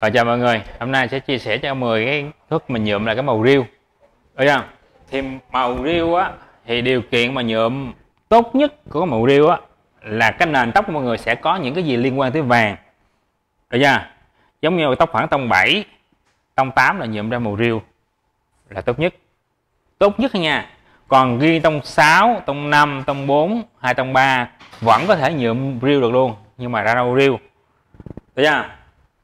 Và chào mọi người, hôm nay sẽ chia sẻ cho 10 cái thuốc mà nhuộm là cái màu riêu. Được chưa? Thì màu riêu á thì điều kiện mà nhuộm tốt nhất của màu riêu á là cái nền tóc của mọi người sẽ có những cái gì liên quan tới vàng. Được chưa? Giống như tóc khoảng tông 7, tông 8 là nhuộm ra màu riêu là tốt nhất. Tốt nhất nha. Còn ghi tông 6, tông 5, tông 4, hai tông 3 vẫn có thể nhuộm riêu được luôn, nhưng mà ra đâu riêu. Được chưa?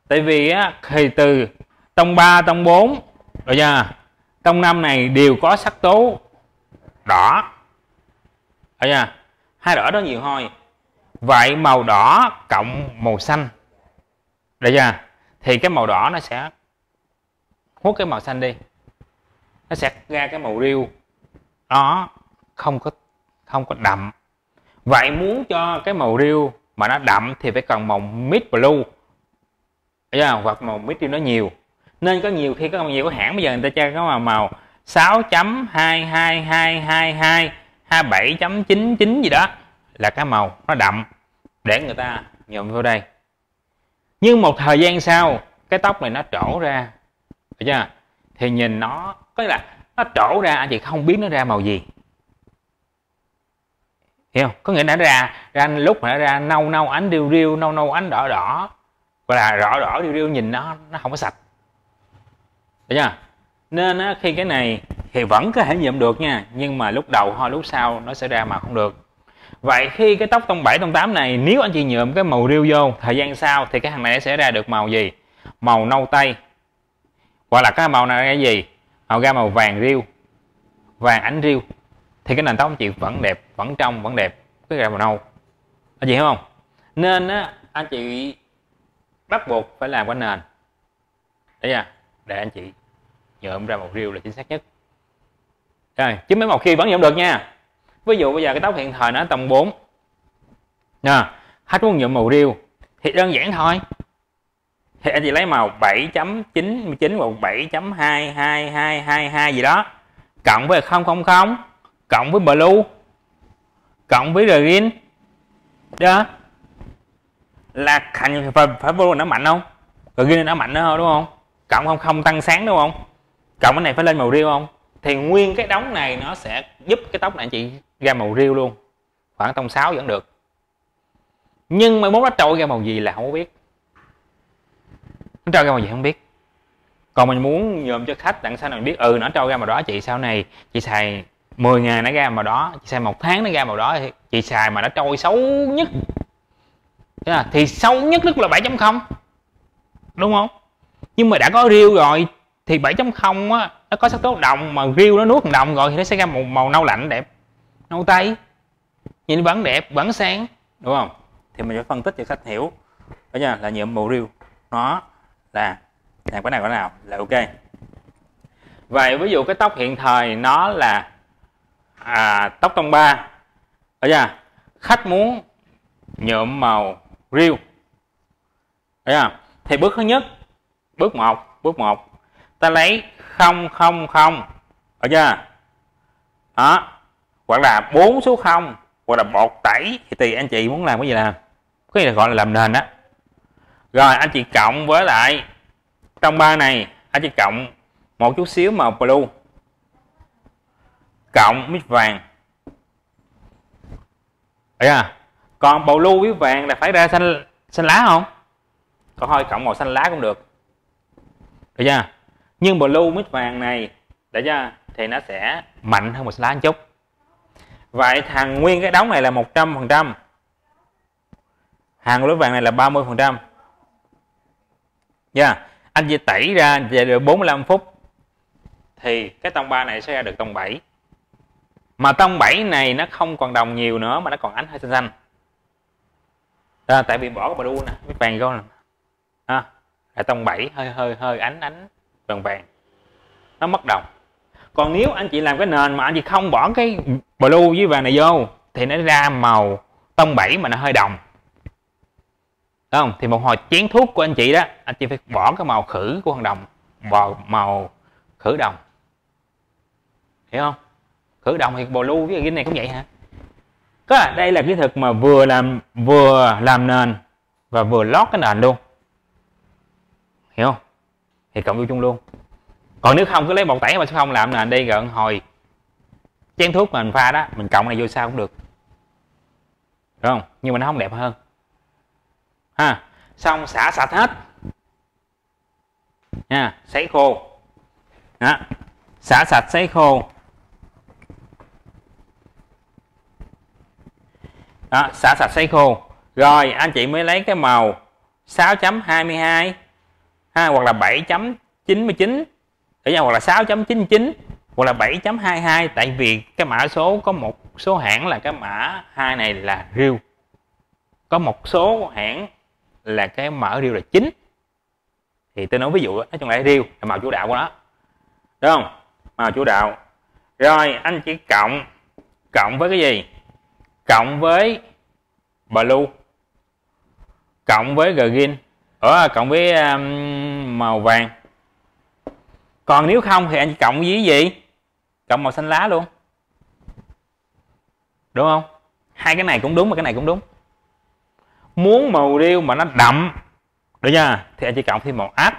Tại vì á, thì từ tông 3 tông 4 rồi nha, tông 5 này đều có sắc tố. Đỏ. Rồi nha, hai đỏ đó nhiều thôi. Vậy màu đỏ cộng màu xanh. Rồi nha, thì cái màu đỏ nó sẽ hút cái màu xanh đi. Nó sẽ ra cái màu riêu. Đó, không có không có đậm. Vậy muốn cho cái màu riêu mà nó đậm thì phải cần màu mid blue yeah. Hoặc màu mít nó nhiều. Nên có nhiều khi có nhiều cái hãng bây giờ người ta cho có màu màu 6.2222 27.99 gì đó là cái màu nó đậm để người ta nhộm vô đây. Nhưng một thời gian sau, cái tóc này nó trổ ra. Được chưa? Thì nhìn nó, có là nó trổ ra anh chị không biết nó ra màu gì. Hiểu không? Có nghĩa là nó ra ra lúc mà nó ra nâu nâu ánh điêu riêu, nâu nâu ánh, đỏ đỏ gọi là rõ rõ điều điêu nhìn nó nó không có sạch. Được chưa? Nên á, khi cái này thì vẫn có thể nhuộm được nha nhưng mà lúc đầu hoặc lúc sau nó sẽ ra màu không được. Vậy khi cái tóc tông 7 tông 8 này nếu anh chị nhuộm cái màu riêu vô thời gian sau thì cái thằng này sẽ ra được màu gì? Màu nâu tây. Hoặc là cái màu này ra cái gì? Màu ra màu vàng riêu vàng ánh riêu. Thì cái nền tóc anh chị vẫn đẹp vẫn trong vẫn đẹp cái ra màu nâu. Anh chị hiểu không? Nên á anh chị bắt buộc phải làm cái nền. Đấy nha để anh chị nhuộm ra một riêu là chính xác nhất. Rồi chứ mấy một khi vẫn nhuộm được nha. Ví dụ bây giờ cái tóc hiện thời nó tầm 4 nè hết muốn nhuộm màu riêu thì đơn giản thôi. Thì anh chị lấy màu 7.99 hoặc 7.22222 gì đó, cộng với 000 cộng với blue, cộng với green. Đó là thành phải, phải vô nó mạnh không? Rồi ghi nó mạnh nữa đúng không? Cộng không không tăng sáng đúng không? Cộng cái này phải lên màu riêu không? Thì nguyên cái đống này nó sẽ giúp cái tóc này chị ra màu riêu luôn. Khoảng tông 6 vẫn được. Nhưng mai mốt nó trôi ra màu gì là không biết. Nó trôi ra màu gì không biết. Còn mình muốn nhường cho khách đằng sau này mình biết ừ nó trôi ra màu đó chị sau này chị xài 10 ngày nó ra màu đó chị xài một tháng nó ra màu đó chị xài mà nó trôi xấu nhất à, thì xấu nhất tức là 7.0 đúng không? Nhưng mà đã có riêu rồi thì 7.0 á nó có sắc tố đồng mà riêu nó nuốt đồng rồi thì nó sẽ ra màu, màu nâu lạnh đẹp. Nâu tây. Nhìn vẫn đẹp vẫn sáng. Đúng không? Thì mình phải phân tích cho khách hiểu. Đó nha là nhuộm màu riêu nó là làm cái nào cái nào? Là ok. Vậy ví dụ cái tóc hiện thời nó là à, tóc tông ba. Ở nha. Khách muốn nhuộm màu riêu Thấy không? Thì bước thứ nhất, Bước 1 Bước 1 Ta lấy 000 Ở chưa? Đó. Hoặc là 4 số 0 Hoặc là bột tẩy. Thì tùy anh chị muốn làm cái gì làm. Cái gì là gọi là làm nền á. Rồi, anh chị cộng với lại Trong ba này, Anh chị cộng một chút xíu màu blue. Cộng mít vàng. Thấy chưa? Còn bầu lưu với vàng là phải ra xanh xanh lá không? Còn thôi, cộng màu xanh lá cũng được. Được chưa? Nhưng bầu lưu mít vàng này để chưa? Thì nó sẽ mạnh hơn một xanh lá một chút. Vậy thằng nguyên cái đống này là 100 phần trăm. Hàng lúa vàng này là 30 phần trăm. Nha, anh chỉ tẩy ra về được 45 phút. Thì cái tông 3 này sẽ ra được tông 7 mà tông 7 này nó không còn đồng nhiều nữa, mà nó còn ánh hơi xanh xanh à, tại vì bỏ cái bà đu nè mấy vàng vô nè. À, là tông 7 hơi hơi hơi ánh ánh vàng vàng. Nó mất đồng. Còn nếu anh chị làm cái nền mà anh chị không bỏ cái blue với vàng này vô thì nó ra màu tông 7 mà nó hơi đồng. Đúng không? Thì một hồi chén thuốc của anh chị đó anh chị phải bỏ cái màu khử của hoàng đồng vào màu khử đồng. Hiểu không? Khử đồng thì blue với cái này cũng vậy hả? Các là đây là kỹ thuật mà vừa làm vừa làm nền và vừa lót cái nền luôn. Hiểu không? Thì cộng vô chung luôn. Còn nếu không, cứ lấy một tẩy mà không làm nền đi gần hồi chén thuốc mà mình pha đó, mình cộng này vô sao cũng được. Đúng không? Nhưng mà nó không đẹp hơn. Ha, xong xả sạch hết. Nha, sấy khô. Đó. xả sạch, sấy khô. Đó, xả sạch sấy khô. Rồi, anh chị mới lấy cái màu 6.22 ha, hoặc là 7.99 ở nhà hoặc là 6.99 hoặc là 7.22 tại vì cái mã số có một số hãng là cái mã hai này là riêu có một số hãng là cái mã riêu là chính thì tôi nói ví dụ, nói chung là riêu là màu chủ đạo của nó. Đúng không? Màu chủ đạo. Rồi, anh chỉ cộng cộng với cái gì? Cộng với blue. Cộng với green. Ở cộng với um, màu vàng. Còn nếu không thì anh chỉ cộng với gì? Cộng màu xanh lá luôn. Đúng không? Hai cái này cũng đúng mà cái này cũng đúng. Muốn màu riêu mà nó đậm được chưa? Thì anh chỉ cộng thêm màu át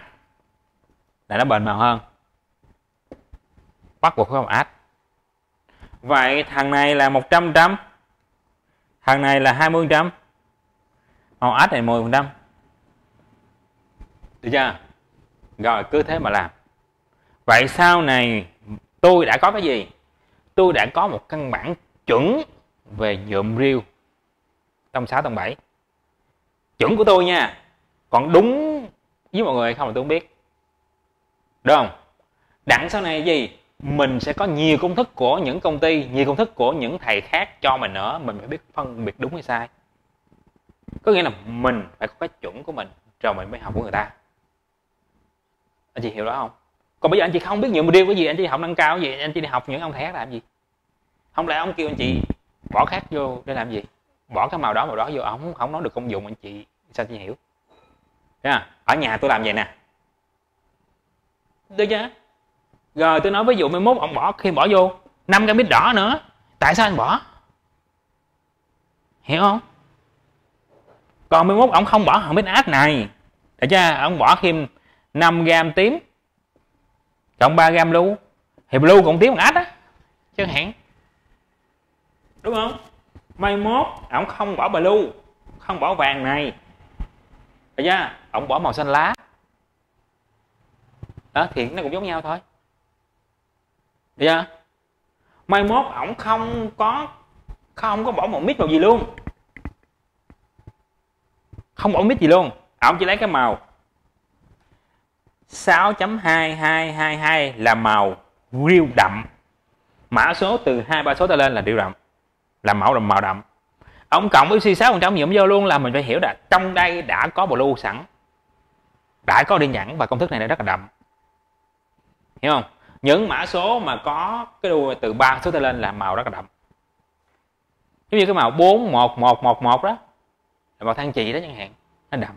là nó bền màu hơn. Bắt buộc phải màu át vậy thằng này là 100 trăm thằng này là 20 trăm. Màu át này 10 phần trăm. Được chưa? Rồi, cứ thế mà làm. Vậy sau này, tôi đã có cái gì? Tôi đã có một căn bản chuẩn về nhuộm riêu trong 6 tầng 7 chuẩn của tôi nha, còn đúng với mọi người hay không là tôi không biết. Được không? Đặng sau này gì? Mình sẽ có nhiều công thức của những công ty, nhiều công thức của những thầy khác cho mình nữa, mình phải biết phân biệt đúng hay sai. Có nghĩa là mình phải có cái chuẩn của mình, rồi mình mới học của người ta. Anh chị hiểu đó không? Còn bây giờ anh chị không biết nhiều điều cái gì, anh chị học nâng cao cái gì, anh chị đi học những ông thầy khác làm gì? Không lẽ ông kêu anh chị bỏ khác vô để làm gì? Bỏ cái màu đó màu đó vô, ông không nói được công dụng anh chị, sao chị hiểu? Thấy ở nhà tôi làm vậy nè. Được chưa? Rồi tôi nói ví dụ 11 ông bỏ, khi bỏ vô, năm cái bít đỏ nữa, tại sao anh bỏ? Hiểu không? Còn 11 ông không bỏ hẳn bít át này. Để cho ông bỏ thêm 5 gram tím, cộng 3 gram lưu thì blue cũng tím bằng át á chẳng hạn đúng không? Mai mốt ổng không bỏ blue không bỏ vàng này. Để chưa? Ổng bỏ màu xanh lá. Đó thì nó cũng giống nhau thôi được chưa mai mốt ổng không có không có bỏ một mít màu gì luôn. Không bỏ mít gì luôn. Ổng chỉ lấy cái màu. 6.2222 là màu riêu đậm. Mã số từ hai ba số trở lên là riêu đậm. Là màu đậm màu đậm. Ông cộng với C6 phần trăm vô luôn là mình phải hiểu là trong đây đã có blue sẵn. Đã có đi nhẵn và công thức này là rất là đậm. Hiểu không? Những mã số mà có cái đuôi từ ba số trở lên là màu rất là đậm. Giống như cái màu 41111 đó. Là màu than chì đó chẳng hạn. Nó đậm.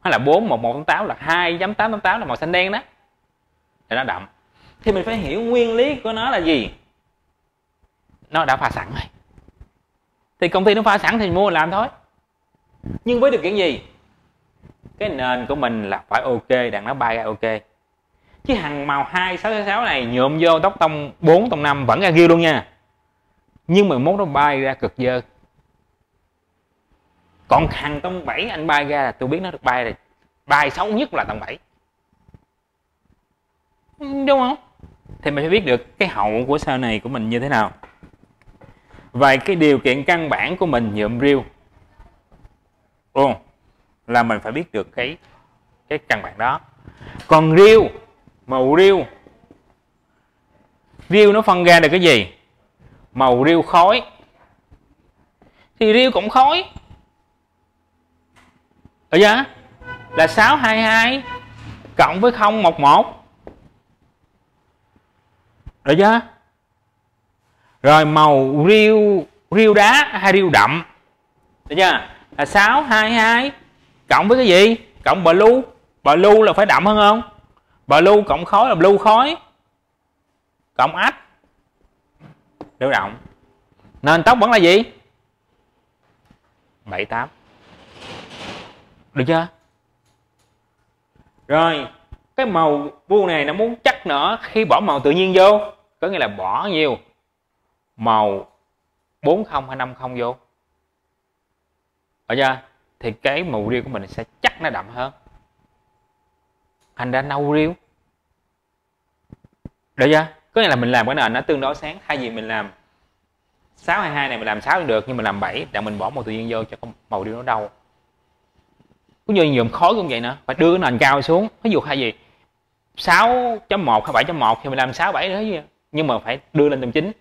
Hay là 4 1 1 8 là 2.888 là màu xanh đen đó. Thì nó đậm. Thì mình phải hiểu nguyên lý của nó là gì. Nó đã pha sẵn rồi. Thì công ty nó pha sẵn thì mua làm thôi. Nhưng với điều kiện gì? Cái nền của mình là phải ok, đàn nó bay ra ok chứ hàng màu 2666 này nhuộm vô tóc tông 4 tông 5 vẫn ra ghiêu luôn nha. Nhưng mà mốt nó bay ra cực dơ. Còn hàng tông 7 anh bay ra là tôi biết nó được bay rồi bay xấu nhất là tầng 7 đúng không? Thì mình phải biết được cái hậu của sau này của mình như thế nào. Và cái điều kiện căn bản của mình nhuộm riêu Ồ, là mình phải biết được cái cái căn bản đó. Còn riêu màu riêu. Riêu nó phân ra được cái gì? Màu riêu khói. Thì riêu cũng khói. Ở chưa? Là 622 cộng với 011 được chưa? Rồi màu riêu riêu đá hay riêu đậm? Được chưa? Là 622 cộng với cái gì? Cộng blue blue là phải đậm hơn không? Blue cộng khói là blue khói. Cộng ách. Đều động nền tóc vẫn là gì? 78 được chưa? Rồi, cái màu vuông này nó muốn chắc nữa khi bỏ màu tự nhiên vô. Có nghĩa là bỏ nhiều. Màu 40 hay 50 vô. Ở chưa? Thì cái màu riêng của mình sẽ chắc nó đậm hơn anh đã nâu riêu. Được chưa? Có nghĩa là mình làm cái nền nó tương đối sáng. Thay vì mình làm 622 này, mình làm 6 được, nhưng mà làm 7 là mình bỏ màu tự nhiên vô cho con màu riêu nó đâu cũng như nhuộm khối cũng vậy nữa. Phải đưa cái nền cao xuống. Ví dụ hay gì 6.1 hay 7.1 thì mình làm 6 7 thế nhưng mà phải đưa lên tầm chính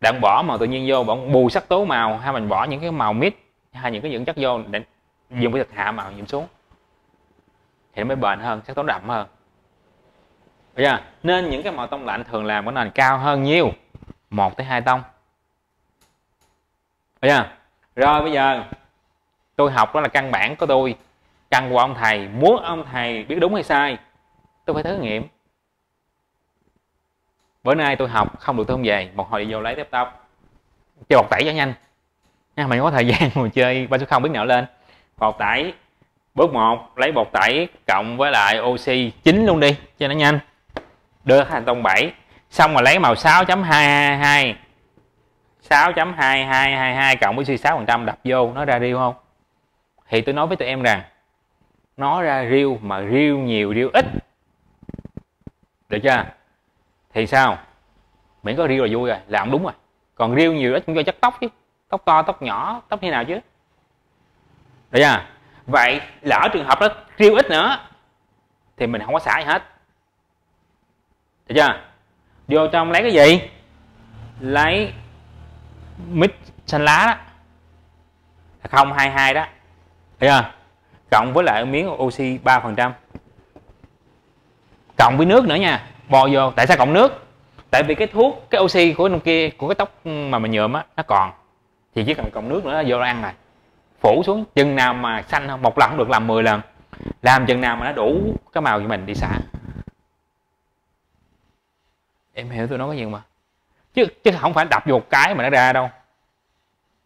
đặng bỏ màu tự nhiên vô, bỏ bù sắc tố màu, hay mình bỏ những cái màu mít hay những cái dưỡng chất vô để dùng cái thực hạ màu nhuộm xuống thì nó mới bền hơn sắc tố đậm hơn. Bây giờ, nên những cái màu tông lạnh thường làm cái nền cao hơn nhiều. Một tới hai tông. Bây giờ, rồi bây giờ, tôi học đó là căn bản của tôi. Căn của ông thầy, muốn ông thầy biết đúng hay sai, tôi phải thử nghiệm. Bữa nay tôi học, không được tôi không về, một hồi đi vô lấy tiếp tóc chơi bọc tẩy cho nhanh. Nha mình có thời gian ngồi chơi, ba số không biết nào lên. Bột tẩy bước 1 lấy bột tẩy cộng với lại oxy chín luôn đi, cho nó nhanh. Đưa thành tông 7 xong rồi lấy màu 6.222 6.2222 cộng với suy 6% đập vô, nó ra riêu không? Thì tôi nói với tụi em rằng, nó ra riêu mà riêu nhiều, riêu ít. Được chưa? Thì sao? Miễn có riêu là vui rồi làm đúng rồi. Còn riêu nhiều ít cũng do chất tóc chứ. Tóc to, tóc nhỏ, tóc như nào chứ? Được chưa? Vậy lỡ trường hợp đó riêu ít nữa, thì mình không có xả gì hết. Được chưa? Vô trong lấy cái gì? Lấy mít xanh lá đó. Không hai hai đó. Được chưa? Cộng với lại miếng oxy 3 phần trăm. Cộng với nước nữa nha. Bò vô. Tại sao cộng nước? Tại vì cái thuốc, cái oxy của trong kia, của cái tóc mà mình nhuộm á, nó còn. Thì chỉ cần cộng nước nữa vô ăn rồi phủ xuống, chừng nào mà xanh không một lần không được, làm 10 lần. Làm chừng nào mà nó đủ cái màu cho mình đi xả. Em hiểu tôi nói cái gì mà. Chứ chứ không phải đập vô một cái mà nó ra đâu.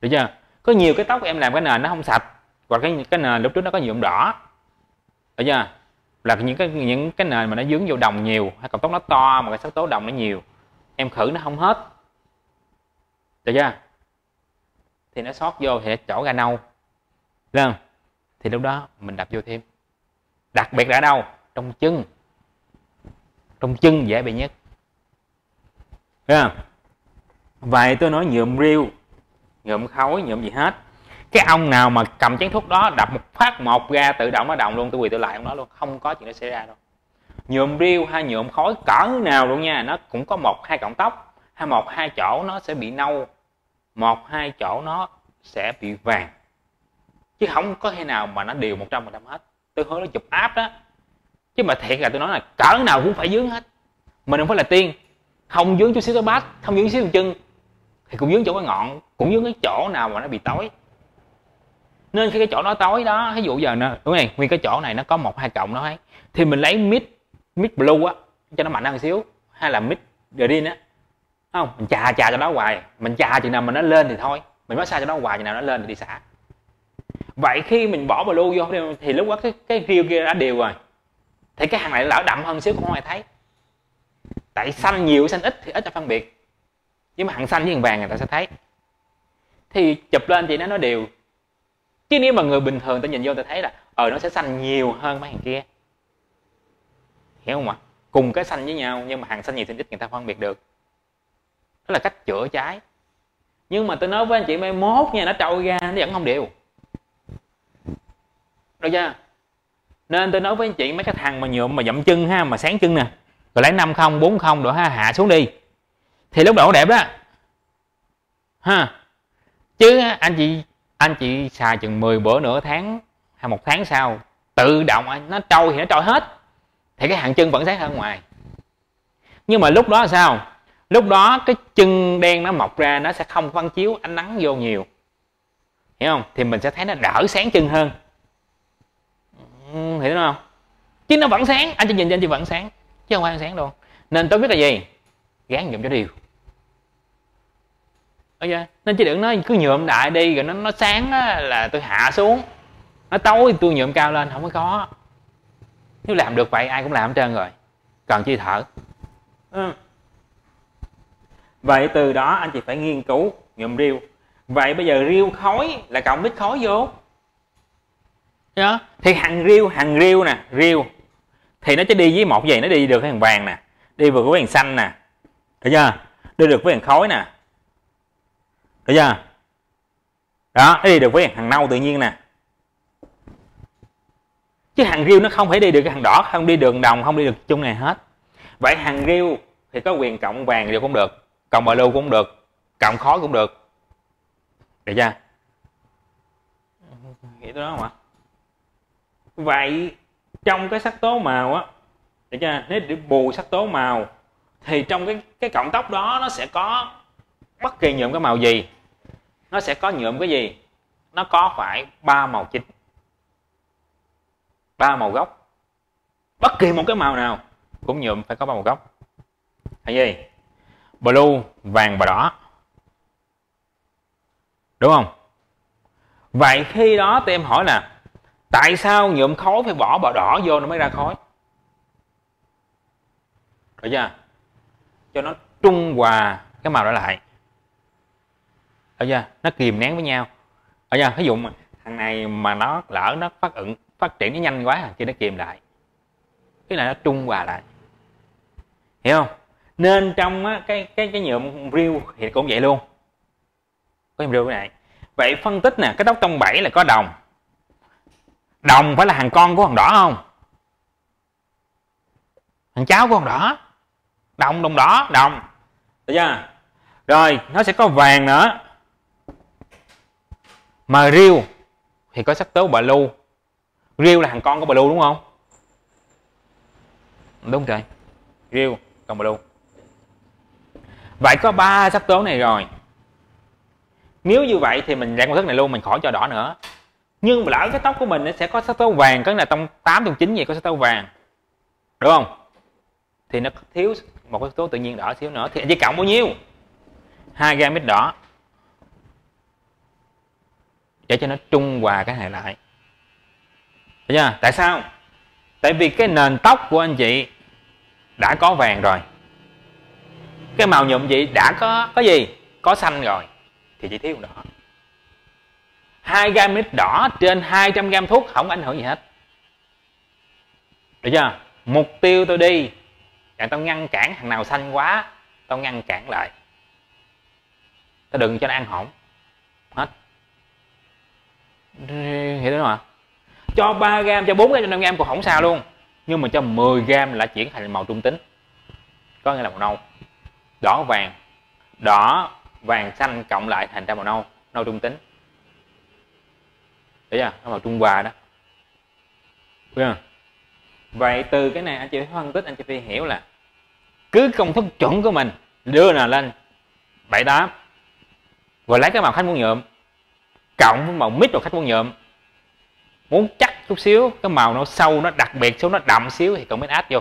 Được chưa? Có nhiều cái tóc em làm cái nền nó không sạch, hoặc cái cái nền lúc trước nó có nhuộm đỏ. Được chưa? Là những cái những cái nền mà nó dướng vô đồng nhiều, hay cọng tóc nó to, mà cái sắc tố đồng nó nhiều, em khử nó không hết. Được chưa? Thì nó sót vô thì nó chỗ ra nâu. Đúng không? thì lúc đó mình đập vô thêm. Đặc biệt là ở đâu? Trong chân. Trong chân dễ bị nhất Đúng vâng. không? vậy tôi nói nhuộm riêu nhuộm khói, nhuộm gì hết. Cái ông nào mà cầm chén thuốc đó, đập một phát một ra, tự động nó động luôn, tôi quỳ tôi lại ông đó luôn. Không có chuyện đó xảy ra đâu. Nhuộm riêu hay nhuộm khói, cỡ nào luôn nha, nó cũng có một hai cọng tóc, hay một hai chỗ nó sẽ bị nâu, một hai chỗ nó sẽ bị vàng chứ không có khi nào mà nó đều một trăm phần trăm hết. Tôi hứa nó chụp áp đó. Chứ mà thiệt là tôi nói là cỡ nào cũng phải dướng hết. Mình không phải là tiên. Không dướng chút xíu tới bát, không dướng xíu chân, thì cũng dướng chỗ cái ngọn, cũng dướng cái chỗ nào mà nó bị tối. Nên khi cái chỗ nó tối đó, ví dụ giờ nè, đúng này nguyên cái chỗ này nó có một, hai cộng nó ấy, thì mình lấy mid mid blue á, cho nó mạnh hơn xíu, hay là mid green á. Không, mình chà chà cho nó hoài, mình chà chừng nào mà nó lên thì thôi. Mình nói sao cho nó hoài, chừng nào nó lên thì đi xả vậy khi mình bỏ blue vô thì lúc đó cái cái riêu kia đã đều rồi. Thì cái hàng này lỡ đậm hơn xíu, cũng không ai thấy. Tại xanh nhiều, xanh ít thì ít là phân biệt. Nhưng mà hàng xanh với hàng vàng người ta sẽ thấy. Thì chụp lên thì nó nó đều. Chứ nếu mà người bình thường ta nhìn vô ta thấy là ờ nó sẽ xanh nhiều hơn mấy hàng kia. Hiểu không ạ? Cùng cái xanh với nhau, nhưng mà hàng xanh nhiều xanh ít người ta phân biệt được. Đó là cách chữa trái nhưng mà tôi nói với anh chị mai mốt nha, nó trôi ra nó vẫn không đều được chưa nên tôi nói với anh chị, mấy cái thằng mà nhuộm mà dậm chân ha, mà sáng chân nè, rồi lấy năm không, bốn không rồi ha, hạ xuống đi. Thì lúc đó đẹp đó. Ha. Chứ anh chị anh chị xài chừng 10 bữa nửa tháng hay một tháng sau, tự động nó trôi thì nó trôi hết. Thì cái hàng chân vẫn sáng hơn ngoài. Nhưng mà lúc đó là sao? Lúc đó cái chân đen nó mọc ra, nó sẽ không phân chiếu ánh nắng vô nhiều. Hiểu không? Thì mình sẽ thấy nó đỡ sáng chân hơn. Ừ, hiểu không chứ nó vẫn sáng. Anh chị nhìn cho anh chị vẫn sáng chứ không phải sáng đâu. Nên tôi biết là gì? Gán nhuộm cho đều. Ok nên chứ đừng nói cứ nhuộm đại đi rồi nó nó sáng á, là tôi hạ xuống. Nó tối thì tôi nhuộm cao lên không có khó. Nếu làm được vậy ai cũng làm hết trơn rồi. Cần chi thở. Ừ. vậy từ đó anh chị phải nghiên cứu nhuộm riêu vậy bây giờ riêu khói là cộng ít khói vô đó. thì hàng riêu hàng riêu nè riêu thì nó sẽ đi với một gì nó đi được cái hàng vàng nè đi vừa với hàng xanh nè. Được chưa? Đi được với hàng khói nè. Được chưa? Đó nó đi được với hàng nâu tự nhiên nè. Chứ hàng riêu nó không phải đi được cái hàng đỏ không đi đường đồng không đi được chung này hết. Vậy hàng riêu thì có quyền cộng vàng đều cũng được cộng bờ lưu cũng được cộng khói cũng được. Được chưa? Nghĩ tới đó không ạ vậy, trong cái sắc tố màu á, để cho nếu để bù sắc tố màu, thì trong cái cái cộng tóc đó nó sẽ có bất kỳ nhuộm cái màu gì. Nó sẽ có nhuộm cái gì? Nó có phải ba màu chính, ba màu gốc. Bất kỳ một cái màu nào cũng nhuộm phải có ba màu gốc. Là gì? Blue, vàng và đỏ. Đúng không? Vậy khi đó tụi em hỏi là tại sao nhuộm khói phải bỏ bò đỏ vô nó mới ra khói? Được chưa? Cho nó trung hòa cái màu đó lại. Được chưa? Nó kìm nén với nhau. Được chưa? Ví dụ mà thằng này mà nó lỡ nó phát ứng phát triển nó nhanh quá thì nó kìm lại. Cái này nó trung hòa lại. Hiểu không? Nên trong á, cái cái cái nhuộm riêu thì cũng vậy luôn. Có nhuộm riêu cái này. Vậy phân tích nè cái tóc tông bảy là có đồng đồng phải là hàng con của thằng đỏ không? Thằng cháu của thằng đỏ. Đồng đồng đỏ đồng. Được chưa? Rồi nó sẽ có vàng nữa. Mà riêu thì có sắc tố bà lưu, riêu là hàng con của bà lưu đúng không? Đúng rồi. Riêu còn lưu. vậy có ba sắc tố này rồi. Nếu như vậy thì mình ra công thức này luôn mình khỏi cho đỏ nữa nhưng mà lỡ cái tóc của mình nó sẽ có sắc tố vàng, có là tông 8 tông 9 gì có sắc tố vàng đúng không thì nó thiếu một cái tố tự nhiên đỏ xíu nữa thì chỉ cộng bao nhiêu hai gam ít đỏ để cho nó trung hòa cái này lại Thấy chưa? Tại sao? Tại vì cái nền tóc của anh chị đã có vàng rồi. Cái màu nhuộm chị đã có có gì? Có xanh rồi thì chỉ thiếu đỏ. 2 gam mít đỏ trên 200 gam thuốc không ảnh hưởng gì hết. Được chưa? Mục tiêu tôi đi là tao ngăn cản thằng nào xanh quá, tao ngăn cản lại. Tao đừng cho nó ăn hỏng. Hết. Hiểu đúng không ạ? cho 3 gam cho 4 gam cho 5 gam cũng không sao luôn nhưng mà cho 10 gam là chuyển thành màu trung tính có nghĩa là màu nâu đỏ vàng đỏ vàng xanh cộng lại thành ra màu nâu nâu trung tính đấy chưa nó màu trung hòa đó. Đúng không? vậy từ cái này anh chị phải phân tích, anh chị phải hiểu là cứ công thức chuẩn của mình đưa nào lên 78 rồi lấy cái màu khách muốn nhuộm, cộng với màu mít vào khách muốn nhuộm. Muốn chắc chút xíu, cái màu nó sâu, nó đặc biệt số nó đậm xíu thì cộng mít át vô.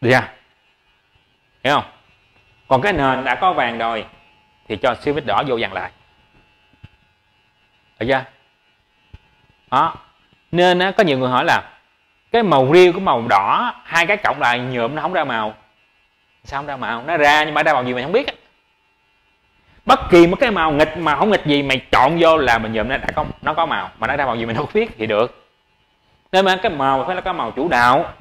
Được chưa? Hiểu không? Còn cái nền đã có vàng rồi thì cho xíu vết đỏ vô vàng lại được chưa? Đó. Nên á, có nhiều người hỏi là cái màu riêu của màu đỏ hai cái cộng lại nhuộm nó không ra màu. Sao không ra màu? Nó ra nhưng mà ra màu gì mày không biết á. Bất kỳ một cái màu nghịch mà không nghịch gì mày chọn vô là mình nhuộm nó đã có nó có màu. Mà nó ra màu gì mình không biết thì được. Nên mà cái màu phải là cái màu chủ đạo.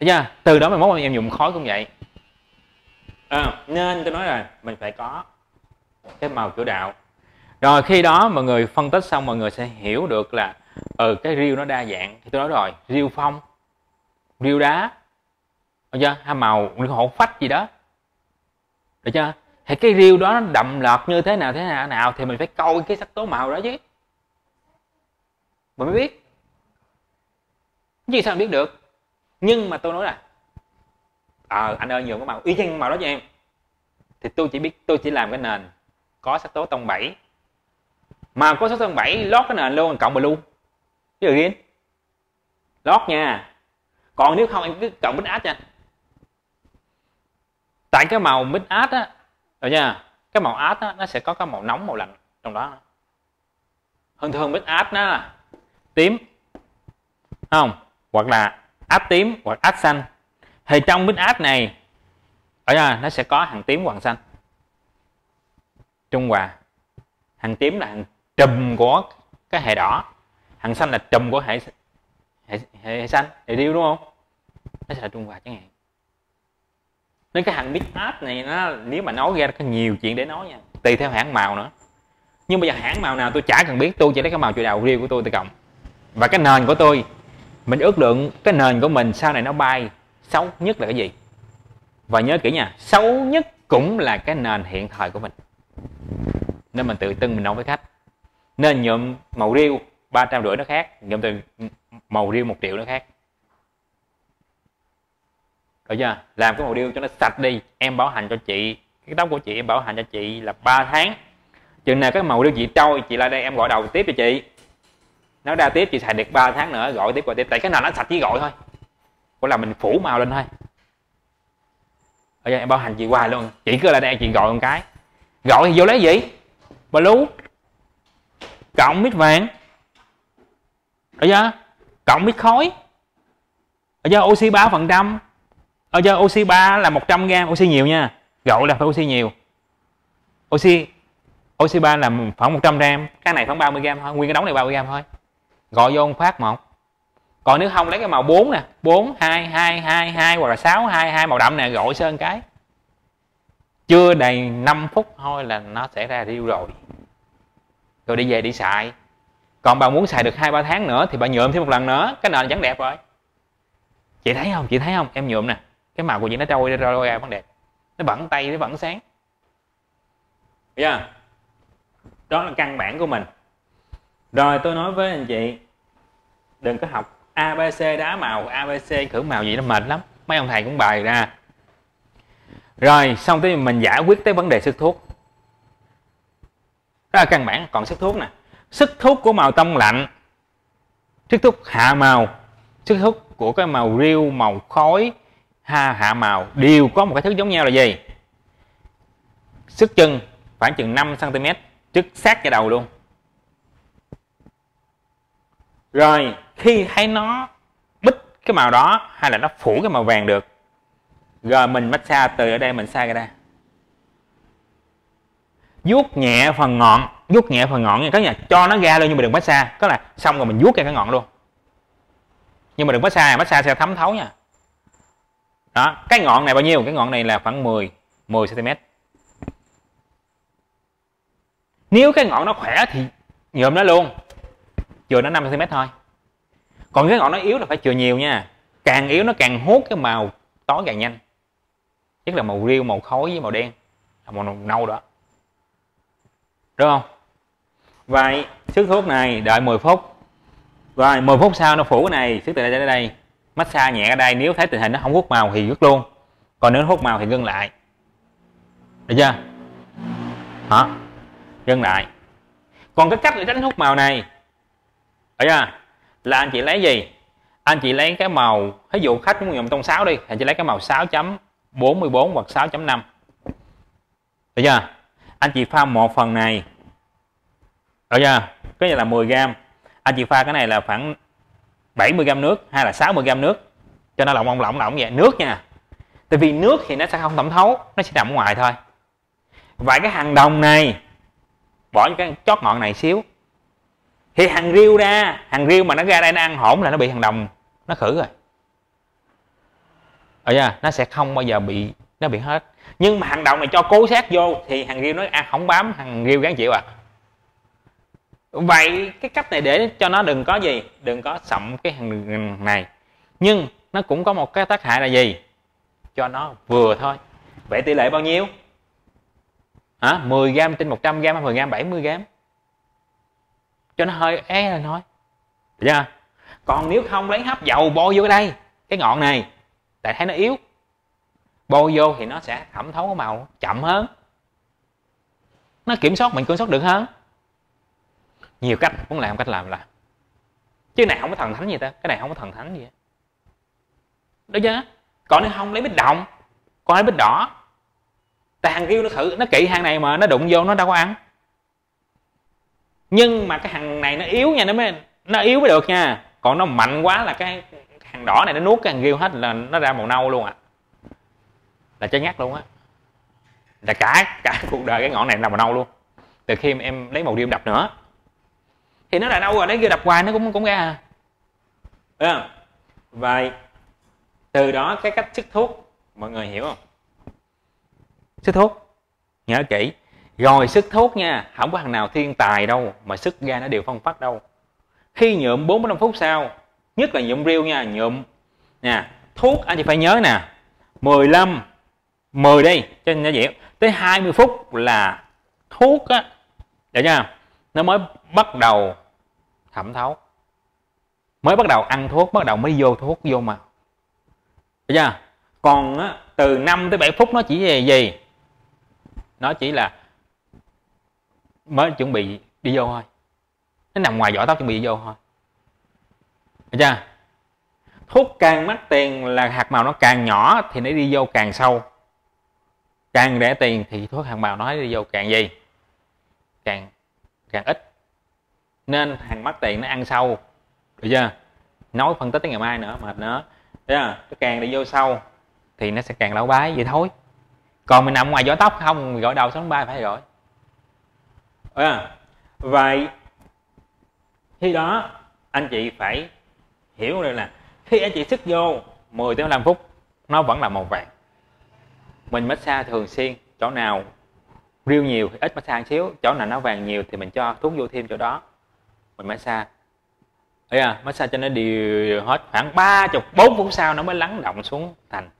Được chưa? từ đó mình mốt em dùng khói cũng vậy. À, nên tôi nói là mình phải có cái màu chủ đạo rồi khi đó mọi người phân tích xong mọi người sẽ hiểu được là ừ cái riêu nó đa dạng. Thì tôi nói rồi riêu phong riêu đá được chưa? Hai màu hổ phách gì đó. Được chưa? Thì cái riêu đó nó đậm lợt như thế nào thế nào nào thì mình phải coi cái sắc tố màu đó chứ. Mình mới biết? Chứ sao mình biết được? Nhưng mà tôi nói là ờ à, anh ơi nhường cái màu y chang màu đó cho em. Thì tôi chỉ biết tôi chỉ làm cái nền có sắc tố tông 7 mà có số tố 7 lót cái nền luôn, cộng blue. Chứ được lót nha. Còn nếu không em cứ cộng bích át nha. Tại cái màu bích át á, rồi nha, cái màu át nó sẽ có cái màu nóng màu lạnh trong đó. Hơn thường bích át nó là tím, không, hoặc là át tím, hoặc át xanh. Thì trong bít át này, ở đây nó sẽ có hàng tím hoàng xanh. Trung hòa. Hàng tím là hàng trùm của cái hệ đỏ. Hàng xanh là trùm của hệ hệ, hệ, hệ xanh hệ điêu đúng không? Nó sẽ là trung hòa chẳng hạn. Nên cái hàng mix áp này nó nếu mà nói ra có nhiều chuyện để nói nha tùy theo hãng màu nữa. Nhưng bây giờ hãng màu nào tôi chả cần biết tôi chỉ lấy cái màu chủ đạo riêng của tôi tôi cộng và cái nền của tôi mình ước lượng cái nền của mình sau này nó bay xấu nhất là cái gì? Và nhớ kỹ nha xấu nhất cũng là cái nền hiện thời của mình. Nên mình tự tin mình nói với khách nên nhuộm màu riêu ba trăm rưỡi nó khác, nhuộm từ màu riêu một triệu nó khác. Được chưa? Làm cái màu riêu cho nó sạch đi, em bảo hành cho chị, cái tóc của chị em bảo hành cho chị là 3 tháng. Chừng nào cái màu riêu chị trôi, chị lại đây em gọi đầu tiếp cho chị. Nó ra tiếp, chị xài được 3 tháng nữa, gọi tiếp gọi tiếp. Tại cái nào nó sạch chỉ gọi thôi. Của là mình phủ màu lên thôi. Bây giờ em bảo hành chị hoài luôn. Chị cứ lại đây, chị gọi một cái. Gọi thì vô lấy gì? Blue cộng mít vàng. Ở chưa cộng mít khói. Ở chưa oxy 3 phần trăm. Ở chưa oxy 3 là 100 gram oxy nhiều nha. Gọi là phải oxy nhiều. Oxy oxy 3 là khoảng 100 gram. Cái này khoảng 30 gram thôi, nguyên cái đống này 30 gram thôi. Gọi vô phát một. Còn nếu không, lấy cái màu 4 nè. 4 2 2 2 2 hoặc là 6 2 2 màu đậm nè, gọi sơn cái. Chưa đầy 5 phút thôi là nó sẽ ra riêu rồi rồi đi về đi xài. Còn bà muốn xài được hai, ba tháng nữa thì bà nhuộm thêm một lần nữa. Cái nền vẫn đẹp rồi. Chị thấy không? Chị thấy không? Em nhuộm nè. Cái màu của chị nó trôi ra trôi, ra vẫn đẹp nó vẫn tay, nó vẫn sáng. Yeah. đó là căn bản của mình. Rồi tôi nói với anh chị, đừng có học abc đá màu. Abc khử màu gì nó mệt lắm. Mấy ông thầy cũng bài ra. Rồi, xong tới mình giải quyết tới vấn đề sức thuốc đó là căn bản. Còn sức thuốc nè. Sức thuốc của màu tông lạnh. Sức thuốc hạ màu. Sức thuốc của cái màu riêu màu khói, ha, hạ màu đều có một cái thứ giống nhau là gì? Sức chân khoảng chừng 5 cm trước, sát cái đầu luôn. Rồi, khi thấy nó bích cái màu đó hay là nó phủ cái màu vàng được, rồi mình massage từ ở đây, mình sai ra. đây vuốt nhẹ phần ngọn, vuốt nhẹ phần ngọn nha. Các nhà cho nó ra luôn nhưng mà đừng massage. Có là xong rồi mình vuốt ra cái ngọn luôn. Nhưng mà đừng massage massage sẽ thấm thấu nha. Đó, cái ngọn này bao nhiêu? Cái ngọn này là khoảng 10 10 cm nếu cái ngọn nó khỏe thì nhuộm nó luôn. Chừa nó 5 cm thôi. Còn cái ngọn nó yếu là phải chừa nhiều nha. Càng yếu nó càng hút cái màu tối càng nhanh. Nhất là màu riêu, màu khói với màu đen. Màu nâu đó đúng không? Vậy sức thuốc này đợi 10 phút. Rồi 10 phút sau nó phủ cái này sức từ đây đến đây. Massage nhẹ ở đây, nếu thấy tình hình nó không hút màu thì rút luôn. Còn nếu nó hút màu thì ngưng lại. Được chưa? Hả? Ngưng lại. Còn cái cách để tránh hút màu này, được chưa? Là anh chị lấy gì? Anh chị lấy cái màu, ví dụ khách muốn dùng tông 6 đi anh chị lấy cái màu 6.44 hoặc 6.5 được chưa? Anh chị pha một phần này. Được chưa? Cái này là 10 gram. Anh chị pha cái này là khoảng 70 gram nước hay là 60 gram nước. Cho nó lỏng lỏng lỏng lỏng vậy. Nước nha. Tại vì nước thì nó sẽ không thẩm thấu, nó sẽ nằm ngoài thôi. Vậy cái hàng đồng này, bỏ cái chót ngọn này xíu. Thì hàng riêu ra hàng riêu mà nó ra đây nó ăn hổn là nó bị hàng đồng, nó khử rồi. Ở nha nó sẽ không bao giờ bị, nó bị hết nhưng mà hàng đầu này cho cố sát vô thì hàng riêu nó à không bám. Hàng riêu gắn chịu à. Vậy cái cách này để cho nó đừng có gì, đừng có sậm cái hàng này. Nhưng nó cũng có một cái tác hại là gì? Cho nó vừa thôi. Vậy tỷ lệ bao nhiêu? Hả? 10 gram trên 100 gram 10 gram 70 gram? Cho nó hơi é lên thôi. Được chưa? Còn nếu không lấy hấp dầu bôi vô đây, cái ngọn này, tại thấy nó yếu bôi vô thì nó sẽ thẩm thấu cái màu, chậm hơn. Nó kiểm soát, mình kiểm soát được hơn. Nhiều cách muốn làm cách làm là chứ này không có thần thánh gì ta, cái này không có thần thánh gì. Đó chứ còn nếu không lấy bít đồng còn lấy bít đỏ. Tại hàng kêu nó thử, nó kỵ hàng này mà nó đụng vô nó đâu có ăn. Nhưng mà cái hàng này nó yếu nha, nó mới nó yếu mới được nha. Còn nó mạnh quá là cái hàng đỏ này nó nuốt cái hàng kêu hết là nó ra màu nâu luôn à là cháy ngắt luôn á. Là cả cả cuộc đời cái ngọn này nằm mà nâu luôn. Từ khi em lấy màu riêu đập nữa. Thì nó là đâu rồi? Đấy kia đập hoài nó cũng cũng ra à. Đúng không? và từ đó cái cách sức thuốc, mọi người hiểu không? Sức thuốc. Nhớ kỹ. Rồi sức thuốc nha, không có thằng nào thiên tài đâu, mà sức ra nó đều phân phát đâu. Khi nhuộm 45 phút sau, nhất là nhuộm riêu nha, nhuộm. Nè, thuốc anh chị phải nhớ nè. 15 10 đi cho nên nó dễ tới 20 phút là thuốc á để nha nó mới bắt đầu thẩm thấu. Mới bắt đầu ăn thuốc bắt đầu mới vô thuốc vô mà. Được chưa? Còn á, từ 5 tới 7 phút nó chỉ về gì? Nó chỉ là mới chuẩn bị đi vô thôi. Nó nằm ngoài vỏ tóc chuẩn bị đi vô thôi. Được chưa? Thuốc càng mắc tiền là hạt màu nó càng nhỏ thì nó đi vô càng sâu càng rẻ tiền thì thuốc hàng màu nói đi vô càng gì? Càng càng ít. Nên hàng mắc tiền nó ăn sâu. Được chưa? Nói phân tích tới ngày mai nữa mệt nữa. Thấy? Nó càng đi vô sâu thì nó sẽ càng lão bái vậy thôi. Còn mình nằm ngoài gió tóc không gọi đầu sống ba phải rồi. À, vậy khi đó anh chị phải hiểu được là khi anh chị sức vô 10 tới 15 phút nó vẫn là màu vàng mình massage thường xuyên chỗ nào riêu nhiều thì ít massage xíu chỗ nào nó vàng nhiều thì mình cho thuốc vô thêm chỗ đó. Mình massage. Đấy à, massage cho nó đều hết khoảng ba chục bốn phút sau nó mới lắng động xuống thành.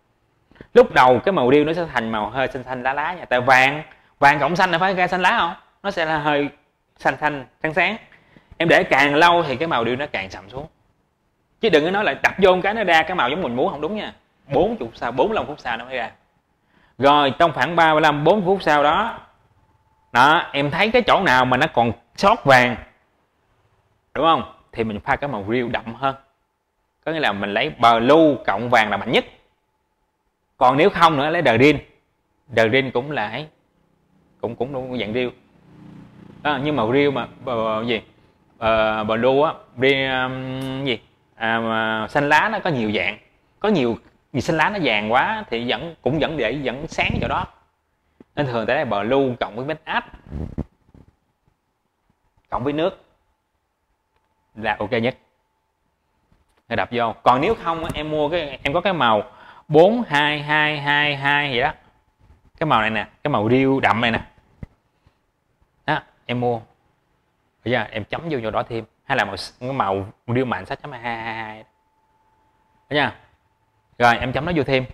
Lúc đầu cái màu điêu nó sẽ thành màu hơi xanh xanh lá lá nha tại vàng vàng cộng xanh là phải ra xanh lá không? Nó sẽ là hơi xanh xanh sáng sáng. Em để càng lâu thì cái màu điêu nó càng sậm xuống. Chứ đừng có nói là đập vô cái nó ra cái màu giống mình muốn không đúng nha. 40 sau 45 phút sau nó mới ra rồi trong khoảng 35 4 phút sau đó đó em thấy cái chỗ nào mà nó còn sót vàng đúng không? Thì mình pha cái màu real đậm hơn. Có nghĩa là mình lấy blue cộng vàng là mạnh nhất. Còn nếu không nữa lấy green green cũng là ấy cũng cũng đúng dạng real à, nhưng mà real mà bờ, gì? Bờ blue á real, um, gì? À, xanh lá nó có nhiều dạng có nhiều vì xanh lá nó vàng quá thì vẫn, cũng vẫn để vẫn sáng chỗ đó. Nên thường tại đây bờ blue cộng với make up cộng với nước là ok nhất. Để đập vô. Còn nếu không, em mua cái, em có cái màu bốn hai hai hai hai vậy đó. Cái màu này nè, cái màu riêu đậm này nè. Đó, em mua. Bây giờ em chấm vô chỗ đó thêm. Hay là màu cái màu riêu mạnh sách chấm hai hai hai đó nha rồi em chấm nó vô thêm.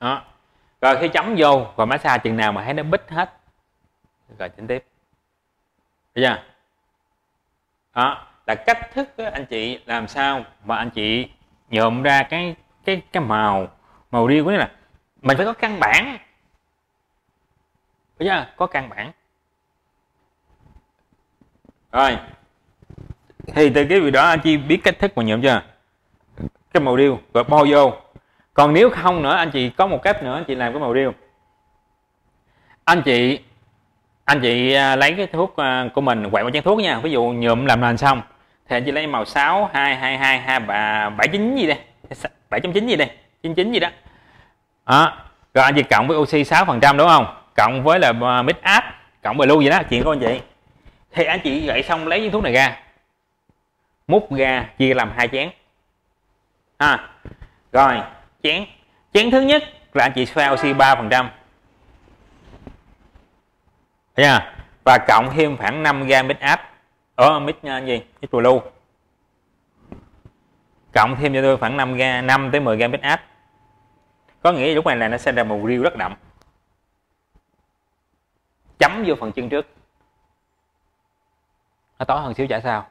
Đó. Rồi khi chấm vô rồi massage chừng nào mà thấy nó bít hết. Rồi chỉnh tiếp. Bây giờ đó là cách thức đó, anh chị làm sao mà anh chị nhuộm ra cái cái cái màu màu riêng của nó là mình phải có căn bản. Bây giờ có căn bản. Rồi. Thì từ cái việc đó anh chị biết cách thức mà nhuộm chưa? Cái màu điêu rồi bo vô. Còn nếu không nữa anh chị có một cách nữa anh chị làm cái màu điêu. Anh chị anh chị à, lấy cái thuốc à, của mình quẹt một chén thuốc nha. Ví dụ nhuộm làm nền xong thì anh chị lấy màu 6 2 2 2 2 3 7 9 gì đây? 7.9 gì đây? 99 gì đó. Đó. Rồi anh chị cộng với oxy 6 phần trăm đúng không? Cộng với là à, mix áp cộng với lưu gì đó chuyện của anh chị. Thì anh chị gậy xong lấy viên thuốc này ra. Múc ra chia làm hai chén ha. Rồi. Chén. Chén thứ nhất là anh chị pha oxy 3 phần trăm. Nha và cộng thêm khoảng 5 gam mix áp. Ở mix à, gì? Mix blue cộng thêm cho tôi khoảng 5 gram 5 tới 10 gam mix áp. Có nghĩa lúc này là nó sẽ ra màu riêu rất đậm. Chấm vô phần chân trước. Nó tối hơn xíu chả sao.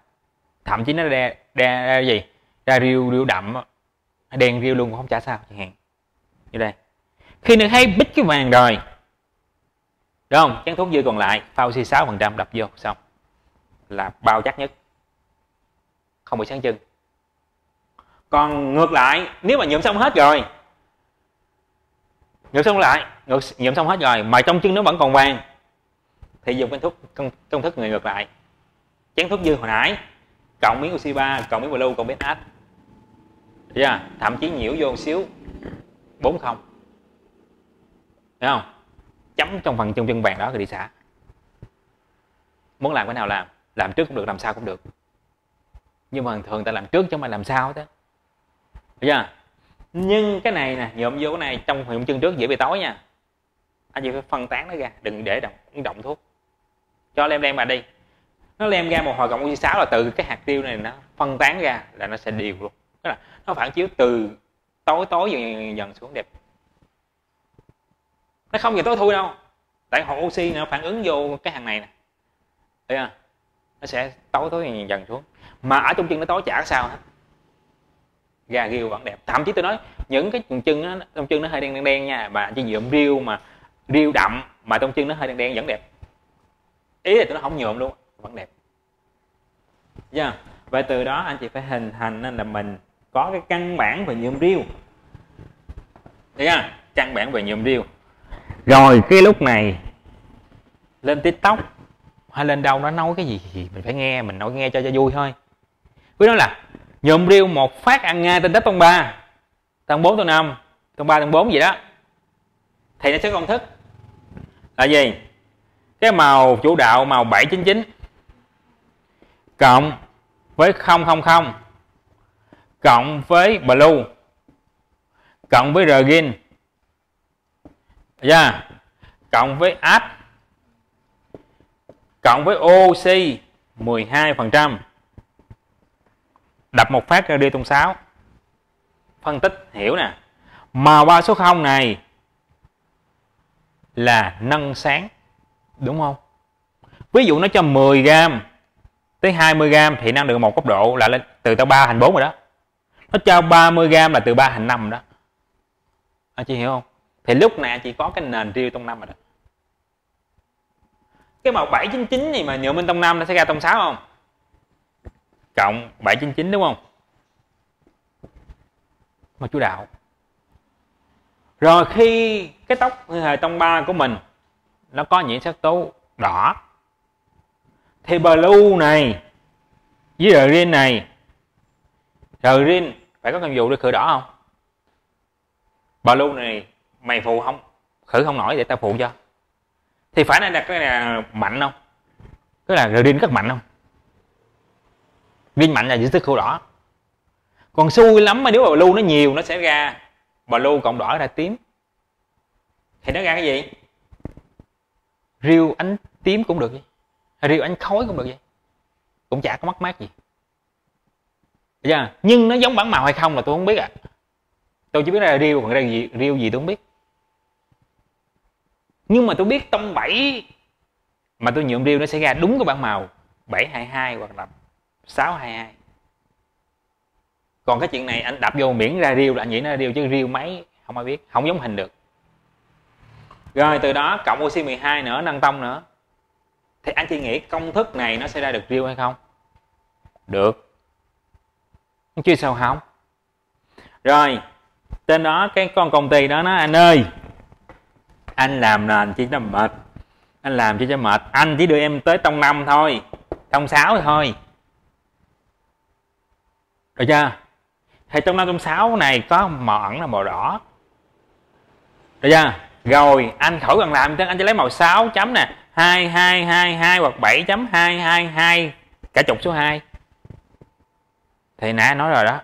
Thậm chí nó ra, ra, ra gì? Ra riêu riêu đậm đèn riêu luôn cũng không trả sao chẳng hạn. Như đây. Khi nó thấy bít cái vàng rồi. Đúng không? Chén thuốc dư còn lại pha oxy sáu phần trăm đập vô xong. Là bao chắc nhất. Không bị sáng chân. Còn ngược lại nếu mà nhuộm xong hết rồi nhuộm xong lại nhuộm xong hết rồi mà trong chân nó vẫn còn vàng thì dùng cái thuốc công, công thức người ngược lại. Chén thuốc dư hồi nãy cộng miếng oxy 3 cộng miếng blue cộng miếng H yeah. À? thậm chí nhiễu vô một xíu 40 thấy không? Chấm trong phần chân chân vàng đó rồi đi xả. Muốn làm cái nào làm làm trước cũng được, làm sao cũng được. Nhưng mà thường ta làm trước chứ không phải làm sao đó Thấy chưa? nhưng cái này nè, nhuộm vô cái này, trong nhuộm chân trước dễ bị tối nha. Anh chị phải phân tán nó ra, đừng để động động thuốc. Cho lem lem mà đi. Nó lem ra một hồi cộng oxy 6 là từ cái hạt tiêu này nó phân tán ra là nó sẽ đều luôn tức là nó phản chiếu từ tối tối dần dần, dần xuống đẹp. Nó không gì tối thui đâu. Tại hộp oxy nó phản ứng vô cái hàng này nè. Thấy không? Nó sẽ tối tối dần dần xuống. Mà ở trong chân nó tối chả sao hết. Gà riêu vẫn đẹp. Thậm chí tôi nói những cái chân chân nó, trong chân nó hơi đen đen đen nha. Mà chỉ nhuộm riêu mà riêu đậm mà trong chân nó hơi đen đen vẫn đẹp. Ý là tụi nó không nhuộm luôn vẫn đẹp. Yeah. và từ đó anh chị phải hình thành nên là mình có cái căn bản về nhuộm riêu. Thấy chưa căn bản về nhuộm riêu. Rồi, cái lúc này, lên tiktok, hay lên đâu nó nói cái gì thì mình phải nghe, mình nói nghe cho cho vui thôi. Với đó là nhuộm riêu một phát ăn ngay trên đất tầng ba. Tầng 4 tầng 5 tầng 3 tầng 4 gì đó. Thì nó sẽ công thức. Là gì? Cái màu chủ đạo màu 799 cộng với 000 cộng với blue. Cộng với regin. Yeah. cộng với áp cộng với oxy 12% đập một phát ra đi tung 6 phân tích, hiểu nè. Màu ba số 0 này là nâng sáng, đúng không? Ví dụ nó cho 10 gram tới 20 gram thì năng được một cấp độ là lên từ tao 3 thành 4 rồi đó nó cho 30 gram là từ 3 thành 5 đó. Anh chị hiểu không? Thì lúc này anh chị có cái nền riêu tông năm rồi đó. Cái màu 799 này mà nhựa bên tông 5 nó sẽ ra tông 6 không? Cộng 799 đúng không? Mà chú đạo. Rồi khi cái tóc hệ tông 3 của mình nó có những sắc tố đỏ, thì blue này với green này green phải có công vụ để khử đỏ không? Blue này mày phụ không? Khử không nổi để tao phụ cho. Thì phải nên đặt cái là mạnh không? Cái là green rất mạnh không? Green mạnh là diện tích khử đỏ. Còn xui lắm mà nếu mà lưu nó nhiều nó sẽ ra blue cộng đỏ ra tím. Thì nó ra cái gì? Riêu ánh tím cũng được vậy. Riêu ánh khói cũng được vậy. Cũng chả có mất mát gì chưa? nhưng nó giống bản màu hay không là tôi không biết ạ. À. tôi chỉ biết là riêu còn ra gì riêu gì tôi không biết. Nhưng mà tôi biết tông 7 mà tôi nhuộm riêu nó sẽ ra đúng cái bản màu 722 hoặc là 622 còn cái chuyện này anh đập vô miễn ra riêu là anh nghĩ nó riêu chứ riêu máy không ai biết, không giống hình được. Rồi, từ đó cộng oxy 12 nữa nâng tông nữa. Thì anh chị nghĩ công thức này nó sẽ ra được riêu hay không? Được chưa sao không? Rồi, tên đó, cái con công ty đó nó anh ơi, anh làm nền chỉ cho mệt. Anh làm chỉ cho mệt. Anh chỉ đưa em tới tông năm thôi tông sáu thôi. Được chưa? Thì trong năm tông sáu này có màu ẩn là màu đỏ. Được chưa? Rồi, anh khẩu cần làm anh chỉ lấy màu 6 chấm nè. 2222 hoặc 7.222 cả chục số 2 thì nãy nói rồi đó.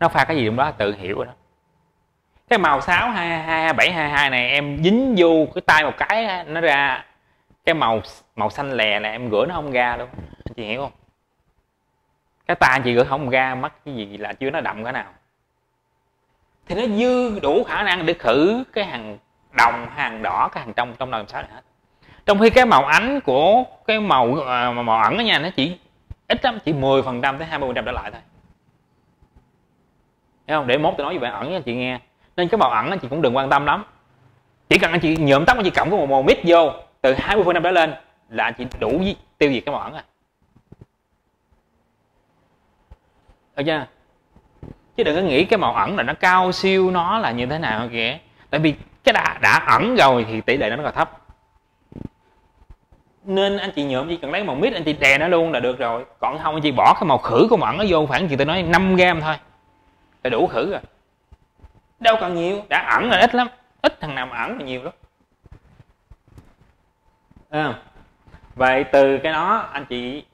Nó pha cái gì trong đó? Tự hiểu rồi đó. Cái màu 6 22 722 này em dính vô cái tay một cái nó ra cái màu màu xanh lè này em rửa nó không ra luôn. Anh chị hiểu không? Cái tay chị rửa không ra mất cái gì là chưa nó đậm cái nào. Thì nó dư đủ khả năng để khử cái hàng đồng, hàng đỏ, cái hàng trong trong làm sáu này hết. Trong khi cái màu ánh của cái màu ờ, màu ẩn ở nha, nó chỉ ít lắm, chỉ 10 phần trăm tới 20 phần trăm trở lại thôi. Thấy không? Để mốt tôi nói với bạn ẩn cho chị nghe. Nên cái màu ẩn anh chị cũng đừng quan tâm lắm. Chỉ cần anh chị nhuộm tóc anh chị cộng cái một màu mít vô, từ 20 phần trăm trở lên là anh chị đủ tiêu diệt cái màu ẩn rồi. Được chưa? Chứ đừng có nghĩ cái màu ẩn là nó cao siêu nó là như thế nào kìa tại vì cái đã đã ẩn rồi thì tỷ lệ nó rất là thấp nên anh chị nhuộm chỉ cần lấy màu mít anh chị đè nó luôn là được rồi. Còn không anh chị bỏ cái màu khử của mận nó vô khoảng chị tôi nói 5 gram thôi. Là đủ khử rồi. Đâu cần nhiều đã ẩn là ít lắm. Ít thằng nào mà ẩn là nhiều lắm. À, vậy từ cái đó anh chị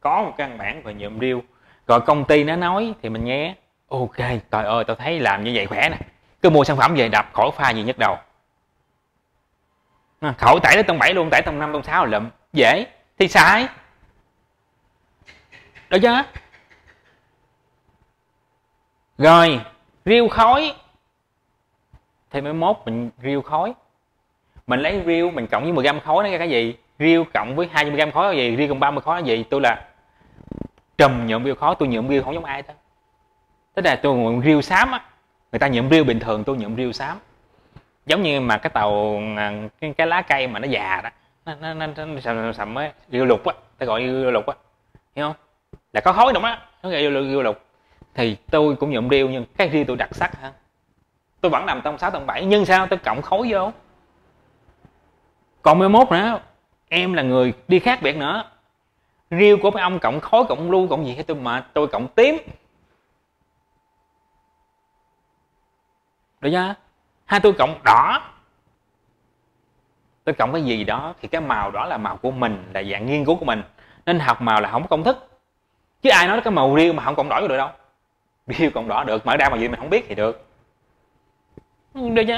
có một căn bản về nhuộm riêu rồi công ty nó nói thì mình nghe ok trời ơi tao thấy làm như vậy khỏe nè. Cứ mua sản phẩm về đập khỏi pha gì nhất đầu khỏi tẩy tới tông 7 luôn tẩy tông 5 tông 6 là lụm. Dễ. Thì sai. Được chưa? Rồi riêu khói. Thì mới mốt mình riêu khói. Mình lấy riêu mình cộng với 10 gram khói nó ra cái gì? Riêu cộng với 20 gram khói là gì? Riêu cộng 30 khói là gì? Tôi là trùm nhuộm riêu khói, tôi nhuộm riêu không giống ai đó tức là tôi nhuộm riêu xám á. Người ta nhuộm riêu bình thường, tôi nhuộm riêu xám giống như mà cái tàu à, cái, cái lá cây mà nó già đó nó nó nó, nó sầm sầm á riêu lục á ta gọi rêu lục á hiểu không? Là có khói đúng á nó gọi riêu, riêu lục. Thì tôi cũng nhuộm riêu nhưng cái riêu tôi đặc sắc hơn tôi vẫn làm tông 6 tông 7 nhưng sao tôi cộng khối vô? Còn 11 nữa em là người đi khác biệt nữa. Riêu của mấy ông cộng khối cộng lưu cộng gì hay tôi mà tôi cộng tím. Được chưa? Hai tôi cộng đỏ. Tôi cộng cái gì đó thì cái màu đó là màu của mình, là dạng nghiên cứu của mình. Nên học màu là không có công thức. Chứ ai nói cái màu riêu mà không cộng đỏ được đâu. Riêu cộng đỏ được, mở ra mà gì mình không biết thì được. Được chứ.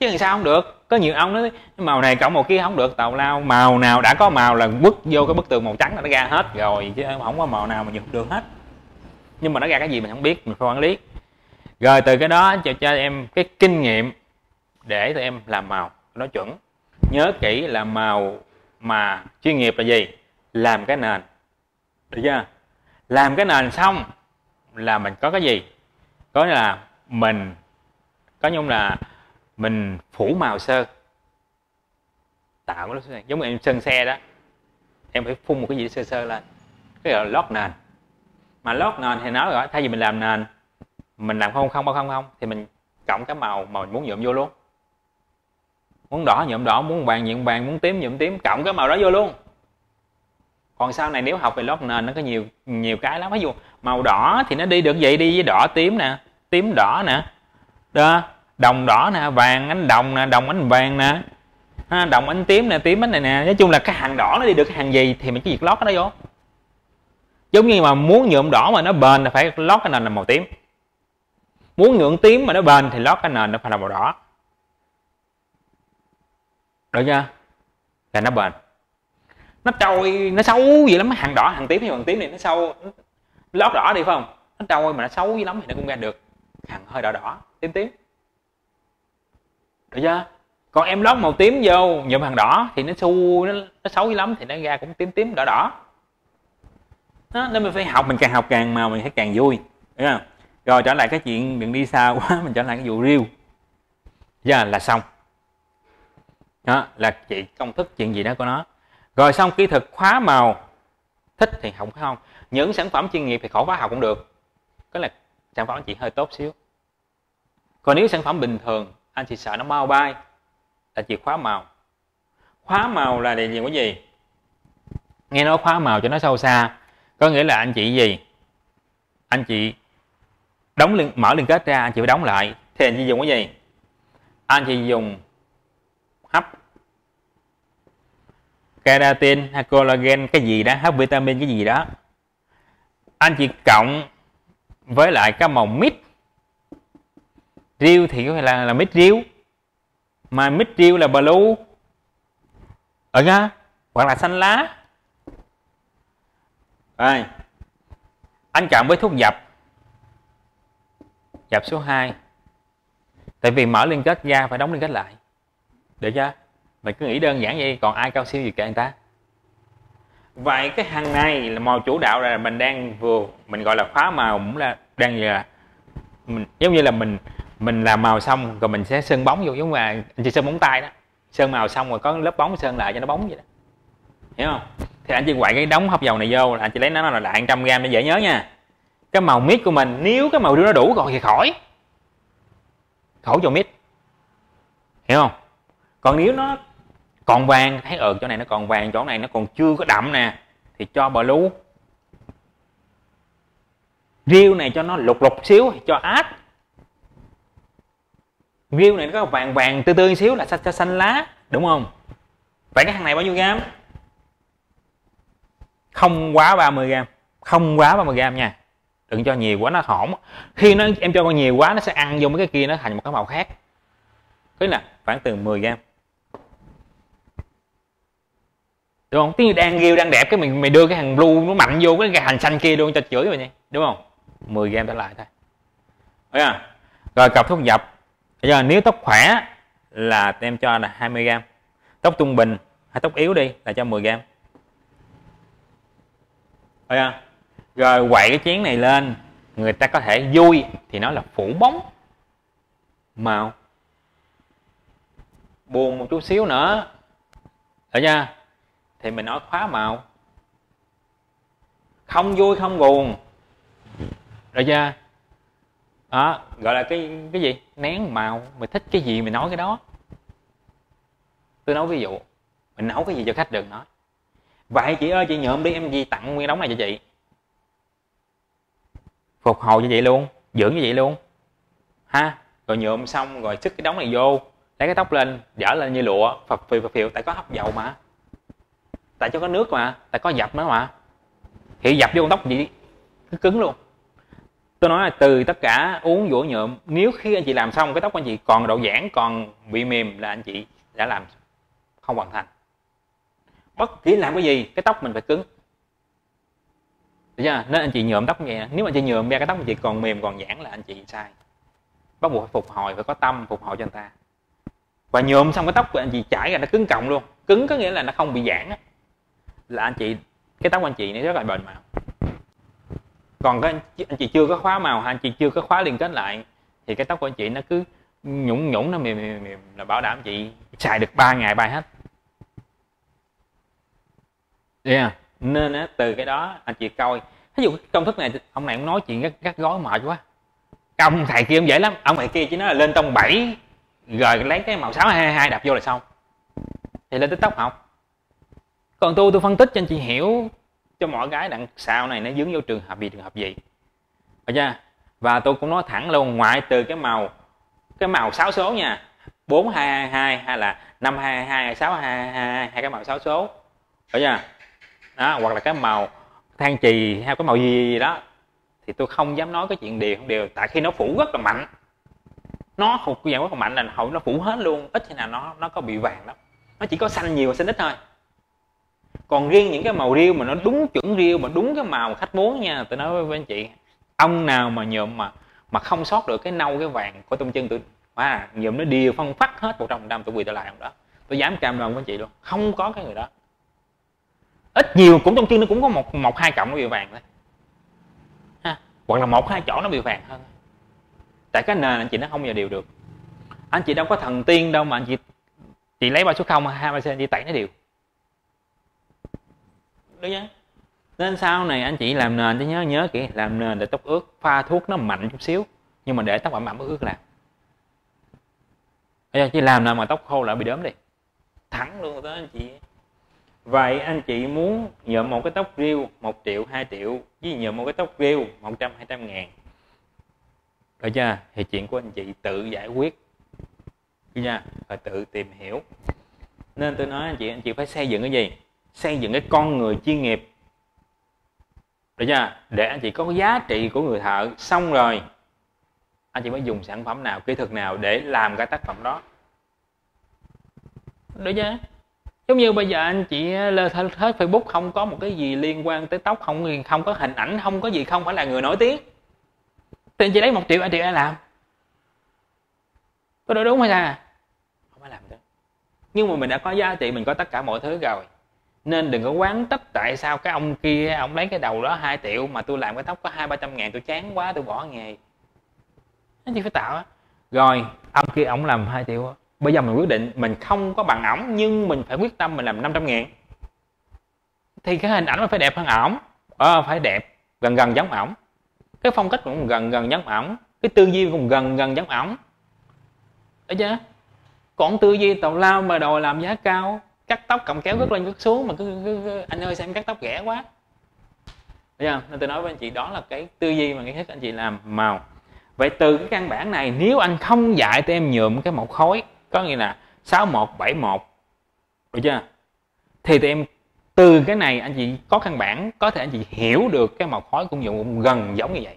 Chứ làm sao không được? Có nhiều ông nói màu này cộng màu kia không được. Tàu lao, màu nào đã có màu là quất vô cái bức tường màu trắng là nó ra hết rồi, chứ không có màu nào mà nhận được hết. Nhưng mà nó ra cái gì mình không biết, mình phải quản lý rồi từ cái đó cho cho em cái kinh nghiệm để tụi em làm màu nó chuẩn. Nhớ kỹ là màu mà chuyên nghiệp là gì? Làm cái nền. Được chưa? Làm cái nền xong là mình có cái gì? Có là mình, có nhung là mình phủ màu sơ. Tạo cái giống như em sơn xe đó, em phải phun một cái gì sơ sơ lên. Cái gọi là lót nền. Mà lót nền thì nói rồi thay vì mình làm nền mình làm không không bao không không. Thì mình cộng cái màu mà mình muốn nhuộm vô luôn. Muốn đỏ nhuộm đỏ muốn vàng nhuộm vàng muốn tím nhuộm tím cộng cái màu đó vô luôn. Còn sau này nếu học về lót nền nó có nhiều nhiều cái lắm. Ví dụ màu đỏ thì nó đi được vậy đi với đỏ tím nè tím đỏ nè. Đó đồng đỏ nè vàng ánh đồng nè đồng ánh vàng nè. Ha, đồng ánh tím nè tím ánh này nè. Nói chung là cái hàng đỏ nó đi được cái hàng gì thì mình chỉ việc lót cái đó vô. Giống như mà muốn nhuộm đỏ mà nó bền là phải lót cái nền là màu tím muốn ngưỡng tím mà nó bền thì lót cái nền nó phải là màu đỏ. Được chưa? Là nó bền. Nó trôi nó xấu gì lắm. Hàng đỏ hàng tím hay hàng tím này nó sâu. Lót đỏ đi phải không? Nó trôi mà nó xấu gì lắm thì nó cũng ra được. Hàng hơi đỏ đỏ tím tím. Được chưa? Còn em lót màu tím vô nhuộm hàng đỏ thì nó xu nó, nó xấu dữ lắm thì nó ra cũng tím tím đỏ đỏ. Đó, nên mình phải học mình càng học càng màu mình thấy càng vui. Đúng không? Rồi trở lại cái chuyện đừng đi xa quá, mình trở lại cái vụ riêu giờ dạ, là xong. Đó, là chị công thức chuyện gì đó của nó. Rồi xong, kỹ thuật khóa màu. Thích thì không không? Những sản phẩm chuyên nghiệp thì khổ khóa học cũng được. Có là sản phẩm chị hơi tốt xíu. Còn nếu sản phẩm bình thường, anh chị sợ nó mau bay, là chị khóa màu. Khóa màu là điều gì cái gì? Nghe nói khóa màu cho nó sâu xa. Có nghĩa là anh chị gì? Anh chị đóng liên, mở liên kết ra anh chị phải đóng lại. Thì anh chị dùng cái gì? Anh chị dùng hấp keratin hay collagen cái gì đó hấp vitamin cái gì đó. Anh chị cộng với lại cái màu mít riêu thì có là là mít riêu. Mà mít riêu là blue. Ở nha hoặc là xanh lá. Rồi anh cộng với thuốc dập dập số 2 tại vì mở liên kết ra, phải đóng liên kết lại. Được chưa? Mình cứ nghĩ đơn giản vậy, còn ai cao siêu gì kệ người ta. Vậy cái hàng này là màu chủ đạo là mình đang vừa, mình gọi là khóa màu cũng là đang là mình, giống như là mình mình làm màu xong rồi mình sẽ sơn bóng vô, giống mà anh chị sơn bóng tay đó. Sơn màu xong rồi có lớp bóng sơn lại cho nó bóng vậy đó. Hiểu không? Thì anh chị quậy cái đống hấp dầu này vô, là anh chị lấy nó là lại trăm gram để dễ nhớ nha cái màu mít của mình, nếu cái màu đưa nó đủ rồi thì khỏi. Khỏi cho mít. Hiểu không? Còn nếu nó còn vàng, thấy ờ chỗ này nó còn vàng, chỗ này nó còn chưa có đậm nè, thì cho bờ blue riêu này cho nó lục lục xíu, thì cho át riêu này nó có vàng vàng tươi tươi xíu là cho xanh lá, đúng không? Vậy cái thằng này bao nhiêu gram? Không quá 30 gram. Không quá 30 gram nha đừng cho nhiều quá nó hỏng. Khi nó, em cho con nhiều quá, nó sẽ ăn vô mấy cái kia, nó thành một cái màu khác. Thế nè khoảng từ 10 gram. Đúng không? Tiếng đang ghiêu đang đẹp, cái mình, mày đưa cái hàng blue nó mạnh vô, cái hành xanh kia luôn cho chửi mày nha đúng không? 10 gram trở lại thôi. Đấy à? rồi, cặp thuốc dập. Bây giờ nếu tóc khỏe là em cho là 20 gram. Tóc trung bình hay tóc yếu đi là cho 10 gram. Đấy à? Rồi quậy cái chén này lên, người ta có thể vui thì nó là phủ bóng. Màu. Buồn một chút xíu nữa. Ở nha thì mình nói khóa màu. Không vui, không buồn. Rồi chưa? Đó, gọi là cái cái gì? Nén màu. Mình thích cái gì mình nói cái đó. Tôi nói ví dụ, mình nấu cái gì cho khách đừng nói vậy chị ơi, chị nhộm đi, em gì tặng nguyên đống này cho chị phục hồi như vậy luôn, dưỡng như vậy luôn. Ha, rồi nhuộm xong rồi sức cái đống này vô, lấy cái tóc lên, dở lên như lụa, phập phì, phập phiệu tại có hấp dầu mà. Tại cho có nước mà, tại có dập nữa mà. Thì dập vô con tóc gì cứ cứng luôn. Tôi nói là từ tất cả uống dũa nhuộm, nếu khi anh chị làm xong cái tóc của anh chị còn độ giãn, còn bị mềm là anh chị đã làm không hoàn thành. Bất kỳ làm cái gì, cái tóc mình phải cứng được chưa? nên anh chị nhuộm tóc như vậy nếu mà anh chị nhuộm ra cái tóc anh chị còn mềm còn giãn là anh chị sai. Bắt buộc phải phục hồi phải có tâm phục hồi cho anh ta. Và nhuộm xong cái tóc của anh chị chảy ra nó cứng cộng luôn. Cứng có nghĩa là nó không bị giãn á. Là anh chị cái tóc của anh chị nó rất là bền màu. Còn cái anh chị chưa có khóa màu hay anh chị chưa có khóa liên kết lại thì cái tóc của anh chị nó cứ nhũng nhũng nó mềm mềm, mềm là bảo đảm chị xài được 3 ngày bay hết. Yeah nên á, từ cái đó anh chị coi. Ví dụ công thức này ông này cũng nói chuyện gắt gói mệt quá. Ông thầy kia ông dễ lắm. Ông thầy kia chỉ nói là lên tông 7 rồi lấy cái màu 622 đập vô là xong. Thì lên tiktok học. Còn tôi tôi phân tích cho anh chị hiểu cho mọi cái đằng sau này nó dướng vô trường hợp gì trường hợp gì. Được chưa? Và tôi cũng nói thẳng luôn ngoại từ cái màu cái màu 6 số nha. 4222 hay là 522 622 hai cái màu 6 số. Được chưa? Đó hoặc là cái màu than trì hay cái màu gì, gì đó thì tôi không dám nói cái chuyện đều không đều. Tại khi nó phủ rất là mạnh. Nó hụt dạng rất là mạnh là hậu nó phủ hết luôn. Ít khi nào nó nó có bị vàng lắm. Nó chỉ có xanh nhiều và xanh ít thôi. Còn riêng những cái màu riêu mà nó đúng chuẩn riêu mà đúng cái màu khách muốn nha tôi nói với anh chị ông nào mà nhuộm mà mà không sót được cái nâu cái vàng của tông chân tôi à, nhuộm nó đều phân phát hết một trăm phần trăm tôi quỳ tôi lại ông đó. Tôi dám cam đoan với anh chị luôn. Không có cái người đó ít nhiều cũng trong chân nó cũng có một một hai cộng nó bị vàng thôi. Ha, hoặc là một hai chỗ nó bị vàng hơn. Tại cái nền anh chị nó không bao giờ đều được. Anh chị đâu có thần tiên đâu mà anh chị chị lấy ba số không, hai ba anh chị tẩy nó đều. Đúng chưa nên sau này anh chị làm nền cho nhớ nhớ kỹ làm nền để tóc ướt, pha thuốc nó mạnh chút xíu, nhưng mà để tóc ẩm ẩm ướt làm. Bây chị làm nào mà tóc khô lại bị đốm đi. Thẳng luôn đó anh chị vậy anh chị muốn nhuộm một cái tóc riêu một triệu, hai triệu, với nhuộm một cái tóc riêu một trăm, hai trăm ngàn. Được chưa? Thì chuyện của anh chị tự giải quyết. Được chưa? Và tự tìm hiểu. Nên tôi nói anh chị anh chị phải xây dựng cái gì? Xây dựng cái con người chuyên nghiệp. Được chưa? Để anh chị có cái giá trị của người thợ. Xong rồi, anh chị mới dùng sản phẩm nào, kỹ thuật nào để làm cái tác phẩm đó. Được chưa? Giống như bây giờ anh chị ờ, lên hết facebook, không có một cái gì liên quan tới tóc, không không có hình ảnh, không có gì, không phải là người nổi tiếng. Thì anh chị lấy một triệu, anh chị ai làm. Có đúng đúng hay sao à? không phải làm được. Nhưng mà mình đã có giá trị, mình có tất cả mọi thứ rồi. Nên đừng có quán trách tại sao cái ông kia, ông lấy cái đầu đó 2 triệu mà tôi làm cái tóc có hai, ba trăm ngàn, tôi chán quá, tôi bỏ nghề. Anh chị phải tạo á. Rồi, ông kia, ông làm 2 triệu bây giờ mình quyết định mình không có bằng ổng nhưng mình phải quyết tâm mình làm 500 ngàn. Thì cái hình ảnh nó phải đẹp hơn ổng. Ờ, phải đẹp gần gần giống ổng. Cái phong cách cũng gần gần giống ổng. Cái tư duy cũng gần gần giống ổng. Đấy chứ còn tư duy tàu lao mà đòi làm giá cao cắt tóc cầm kéo rớt lên rớt xuống mà cứ, cứ, cứ anh ơi sao em cắt tóc rẻ quá. Thấy không? Nên tôi nói với anh chị đó là cái tư duy mà cái thức anh chị làm màu. Vậy từ cái căn bản này nếu anh không dạy tụi em nhuộm cái một khối có nghĩa là 6171 được chưa? Thì tụi em từ cái này anh chị có căn bản, có thể anh chị hiểu được cái màu khói cũng dụng gần giống như vậy.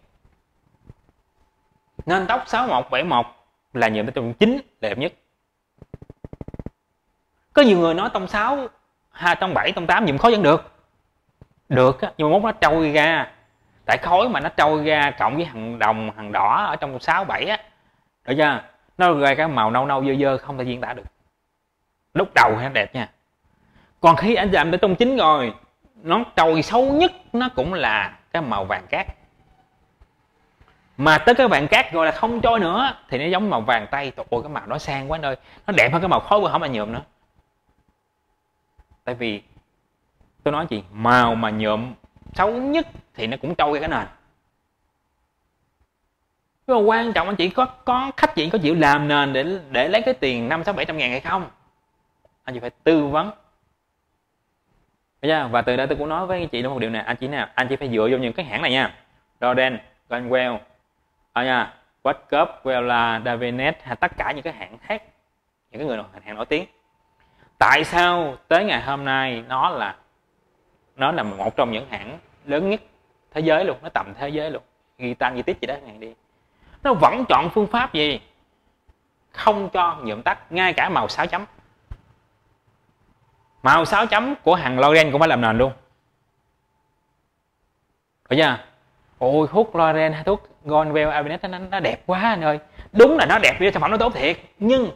Nên tóc 6171 là nhiệm tới tông 9 đẹp nhất. Có nhiều người nói tông 6 ha tông 7 tông 8 nhiệm khó vẫn được. Được nhưng mà mốt nó trôi ra. Tại khối mà nó trôi ra cộng với hàng đồng, hàng đỏ ở trong sáu bảy á. Được chưa? Nó ra cái màu nâu nâu dơ dơ, không thể diễn tả được. Lúc đầu nó đẹp nha. Còn khi anh làm tới tông chính rồi, nó trồi xấu nhất, nó cũng là cái màu vàng cát. Mà tới cái vàng cát gọi là không trôi nữa, thì nó giống màu vàng tay ôi, cái màu nó sang quá nơi. Nó đẹp hơn cái màu khói của không mà nhuộm nữa. Tại vì, tôi nói gì màu mà nhuộm xấu nhất thì nó cũng trôi cái nền nhưng mà quan trọng anh chị có có khách chị có chịu làm nền để để lấy cái tiền năm sáu bảy trăm ngàn hay không? Anh chị phải tư vấn. Chưa? và từ đây tôi cũng nói với anh chị một điều này anh chị nào anh chị phải dựa vô những cái hãng này nha. Roden, Glenwell, à nha Watcup, Wella, Davinet hay tất cả những cái hãng khác. Những cái người hãng nổi tiếng. Tại sao tới ngày hôm nay nó là nó là một trong những hãng lớn nhất thế giới luôn nó tầm thế giới luôn? Ghi tăng ghi tiếp gì đó ngày đi nó vẫn chọn phương pháp gì? Không cho nhuộm tắt ngay cả màu 6 chấm. Màu 6 chấm của hàng Loren cũng phải làm nền luôn. Được chưa? Ôi thuốc Loren hay thuốc gonwell Abinet nó, nó đẹp quá anh ơi. Đúng là nó đẹp vì sản phẩm nó tốt thiệt. Nhưng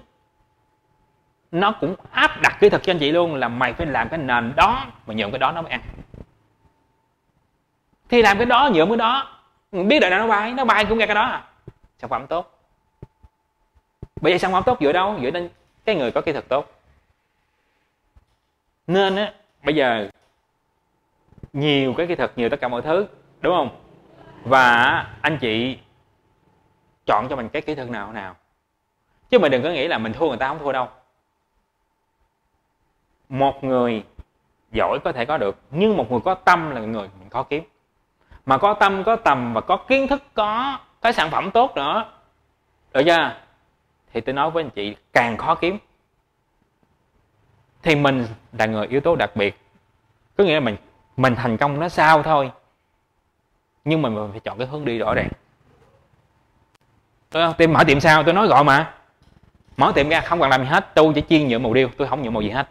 nó cũng áp đặt kỹ thuật cho anh chị luôn là mày phải làm cái nền đó mà nhuộm cái đó nó mới ăn. Thì làm cái đó nhuộm cái đó. Biết đợi nào nó bay nó bay cũng nghe cái đó à sản phẩm tốt. Bởi vậy sản phẩm tốt dựa đâu? Dựa trên cái người có kỹ thuật tốt. Nên á, bây giờ nhiều cái kỹ thuật, nhiều tất cả mọi thứ, đúng không? Và anh chị chọn cho mình cái kỹ thuật nào nào. Chứ mình đừng có nghĩ là mình thua người ta không thua đâu. Một người giỏi có thể có được, nhưng một người có tâm là người mình khó kiếm. Mà có tâm, có tầm và có kiến thức có cái sản phẩm tốt nữa được chưa? Thì tôi nói với anh chị, càng khó kiếm, thì mình là người yếu tố đặc biệt. Có nghĩa là mình mình thành công nó sao thôi. Nhưng mà mình phải chọn cái hướng đi rõ ràng. Tôi tôi mở tiệm sao tôi nói gọi mà. Mở tiệm ra không cần làm gì hết, tôi chỉ chuyên nhuộm màu điêu, tôi không nhuộm màu gì hết.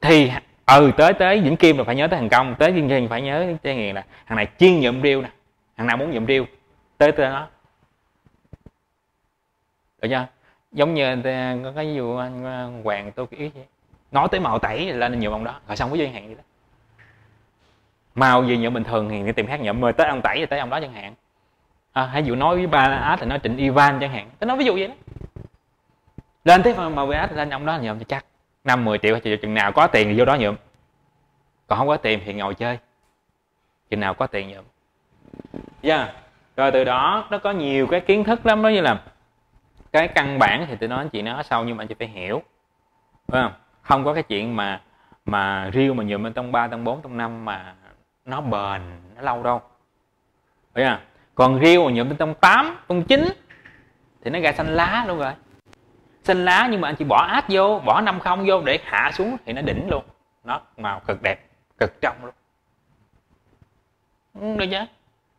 Thì ừ tới tới vĩnh kim là phải nhớ tới thành công tới vĩnh kim phải nhớ tới nghiền là thằng này chuyên nhuộm điêu nè thằng nào muốn nhuộm điêu tới tới nó được chưa? Giống như có cái vụ anh à, hoàng tôi ý nói tới màu tẩy lên nhiều ông đó. Rồi xong với duyên hạn vậy đó. Màu gì nhuộm bình thường thì tìm khác nhuộm mời tới ông tẩy thì tới ông đó chẳng hạn. À, hay dụ nói với ba á thì nói trịnh ivan chẳng hạn. Tôi nói ví dụ vậy đó. Lên tới màu á thì lên ông đó nhuộm cho chắc. Năm 10 triệu thì chừng nào có tiền thì vô đó nhuộm còn không có tiền thì ngồi chơi. Chừng nào có tiền nhuộm yeah rồi từ đó nó có nhiều cái kiến thức lắm đó như là cái căn bản thì tôi nói anh chị nói sau nhưng mà anh chị phải hiểu. Phải không? Không có cái chuyện mà mà riêu mà nhuộm bên tông 3, tông 4, tông 5 mà nó bền nó lâu đâu. Phải không? Còn riêu mà nhuộm bên tông 8, tông 9 thì nó ra xanh lá luôn rồi. Xanh lá nhưng mà anh chị bỏ át vô bỏ năm không vô để hạ xuống thì nó đỉnh luôn. Nó màu cực đẹp cực trong luôn. Được chưa?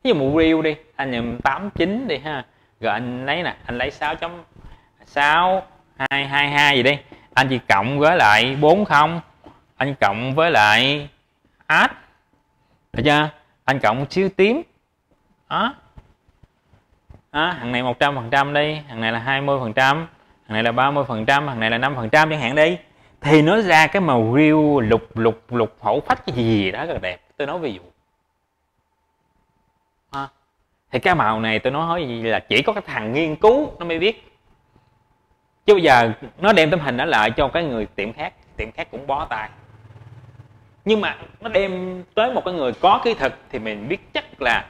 Ví dụ mụ riêu đi anh nhầm tám chín đi ha. Rồi anh lấy nè anh lấy sáu chấm sáu hai hai hai gì đi. Anh chỉ cộng với lại bốn không. Anh cộng với lại át được chưa? Anh cộng xíu tím. Đó. Đó, thằng này 100 phần trăm đi thằng này là 20 phần trăm thằng này là 30 phần trăm thằng này là 5 phần trăm chẳng hạn đi. Thì nó ra cái màu riêu lục lục lục hổ phách cái gì đó rất là đẹp. Tôi nói ví dụ thì cái màu này tôi nói gì là chỉ có cái thằng nghiên cứu nó mới biết. Chứ bây giờ nó đem tấm hình đó lại cho cái người tiệm khác tiệm khác cũng bó tay. Nhưng mà nó đem tới một cái người có kỹ thuật thì mình biết chắc là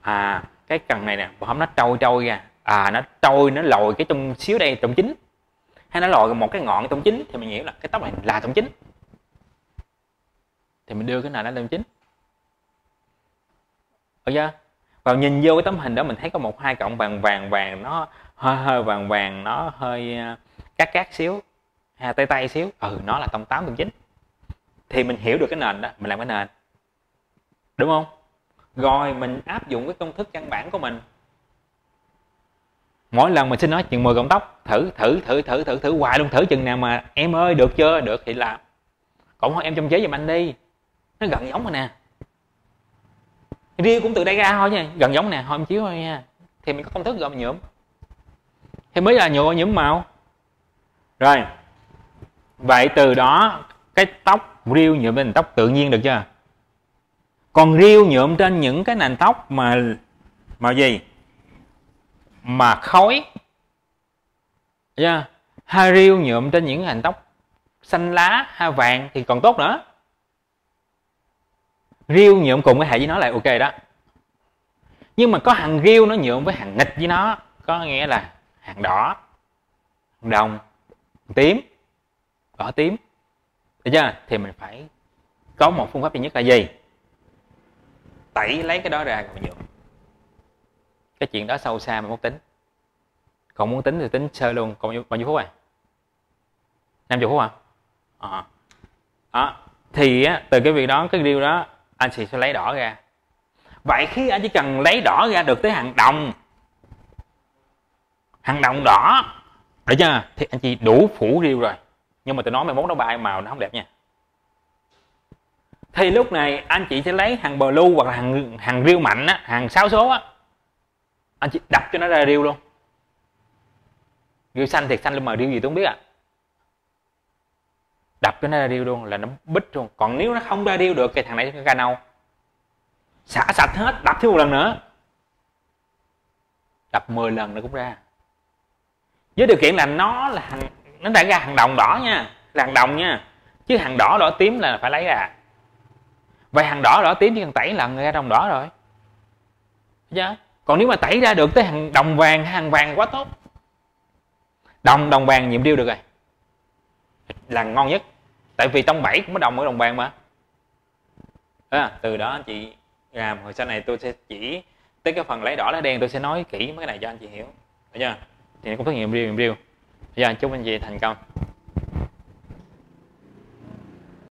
à cái cần này nè hôm nó trôi trôi ra. À nó trôi, nó lồi cái trong xíu đây trong chính hay nó lòi một cái ngọn trong chính thì mình hiểu là cái tóc này là trong chính thì mình đưa cái nào lên chính được chưa? Và nhìn vô cái tấm hình đó mình thấy có một hai cọng vàng vàng vàng, nó hơi hơi vàng vàng, nó hơi à, cát cát xíu à, ha tay tay xíu. Ừ nó là tông tám, tông chín. Thì mình hiểu được cái nền đó, mình làm cái nền. Đúng không? Rồi mình áp dụng cái công thức căn bản của mình. Mỗi lần mình xin nói chừng 10 cọng tóc, thử thử thử thử thử thử, hoài luôn, thử chừng nào mà em ơi, được chưa? Được, thì làm cộng em trong chế giùm anh đi. Nó gần giống rồi nè riêng cũng từ đây ra thôi nha, gần giống nè, thôi em chiếu thôi nha. Thì mình có công thức gom nhuộm. Thì mới là nhuộm nhuộm màu. Rồi, vậy từ đó cái tóc riêu nhuộm lên tóc tự nhiên được chưa? Còn riêu nhuộm trên những cái nền tóc mà mà gì? Mà khói. Yeah. hay riêu nhuộm trên những nền tóc xanh lá hay vàng thì còn tốt nữa riêu nhuộm cùng cái hệ với nó là ok đó. Nhưng mà có hàng riêu nó nhuộm với hàng nghịch với nó có nghĩa là hàng đỏ hàng đồng hàng tím đỏ tím. Được chưa? Thì mình phải có một phương pháp duy nhất là gì? Tẩy lấy cái đó ra rồi nhuộm. Cái chuyện đó sâu xa mà muốn tính. Còn muốn tính thì tính sơ luôn. Còn bao nhiêu phút à? 50 phút à? à. đó. Thì á, từ cái việc đó cái điều đó anh chị sẽ lấy đỏ ra. Vậy khi anh chỉ cần lấy đỏ ra được tới hàng đồng hàng đồng đỏ được chưa? Thì anh chị đủ phủ riêu rồi. Nhưng mà tôi nói mày mốt nó bay màu nó không đẹp nha. Thì lúc này anh chị sẽ lấy hàng blue hoặc là hàng hàng riêu mạnh á hàng sáu số á. Anh chị đập cho nó ra riêu luôn. Riêu xanh thiệt xanh luôn mà riêu gì tôi không biết à đập cho nó ra điêu luôn là nó bích luôn. Còn nếu nó không ra điêu được thì thằng này ra nâu. Xả sạch hết, đập thêm một lần nữa. Đập 10 lần nó cũng ra. Với điều kiện là nó là hàng nó đã ra hàng đồng đỏ nha, là hàng đồng nha. Chứ hàng đỏ đỏ tím là phải lấy ra. Vậy hàng đỏ đỏ tím chỉ cần tẩy lần ra đồng đỏ rồi. Chứ còn nếu mà tẩy ra được tới hàng đồng vàng hàng vàng quá tốt. Đồng đồng vàng nhiệm điêu được rồi. Là ngon nhất tại vì trong bảy cũng có đồng ở đồng bàn mà. À, từ đó anh chị làm hồi sau này tôi sẽ chỉ tới cái phần lấy đỏ lá đen tôi sẽ nói kỹ mấy cái này cho anh chị hiểu. Được chưa? Thì cũng thất nghiệm riêng nghiệm riêng giờ chúc anh chị thành công.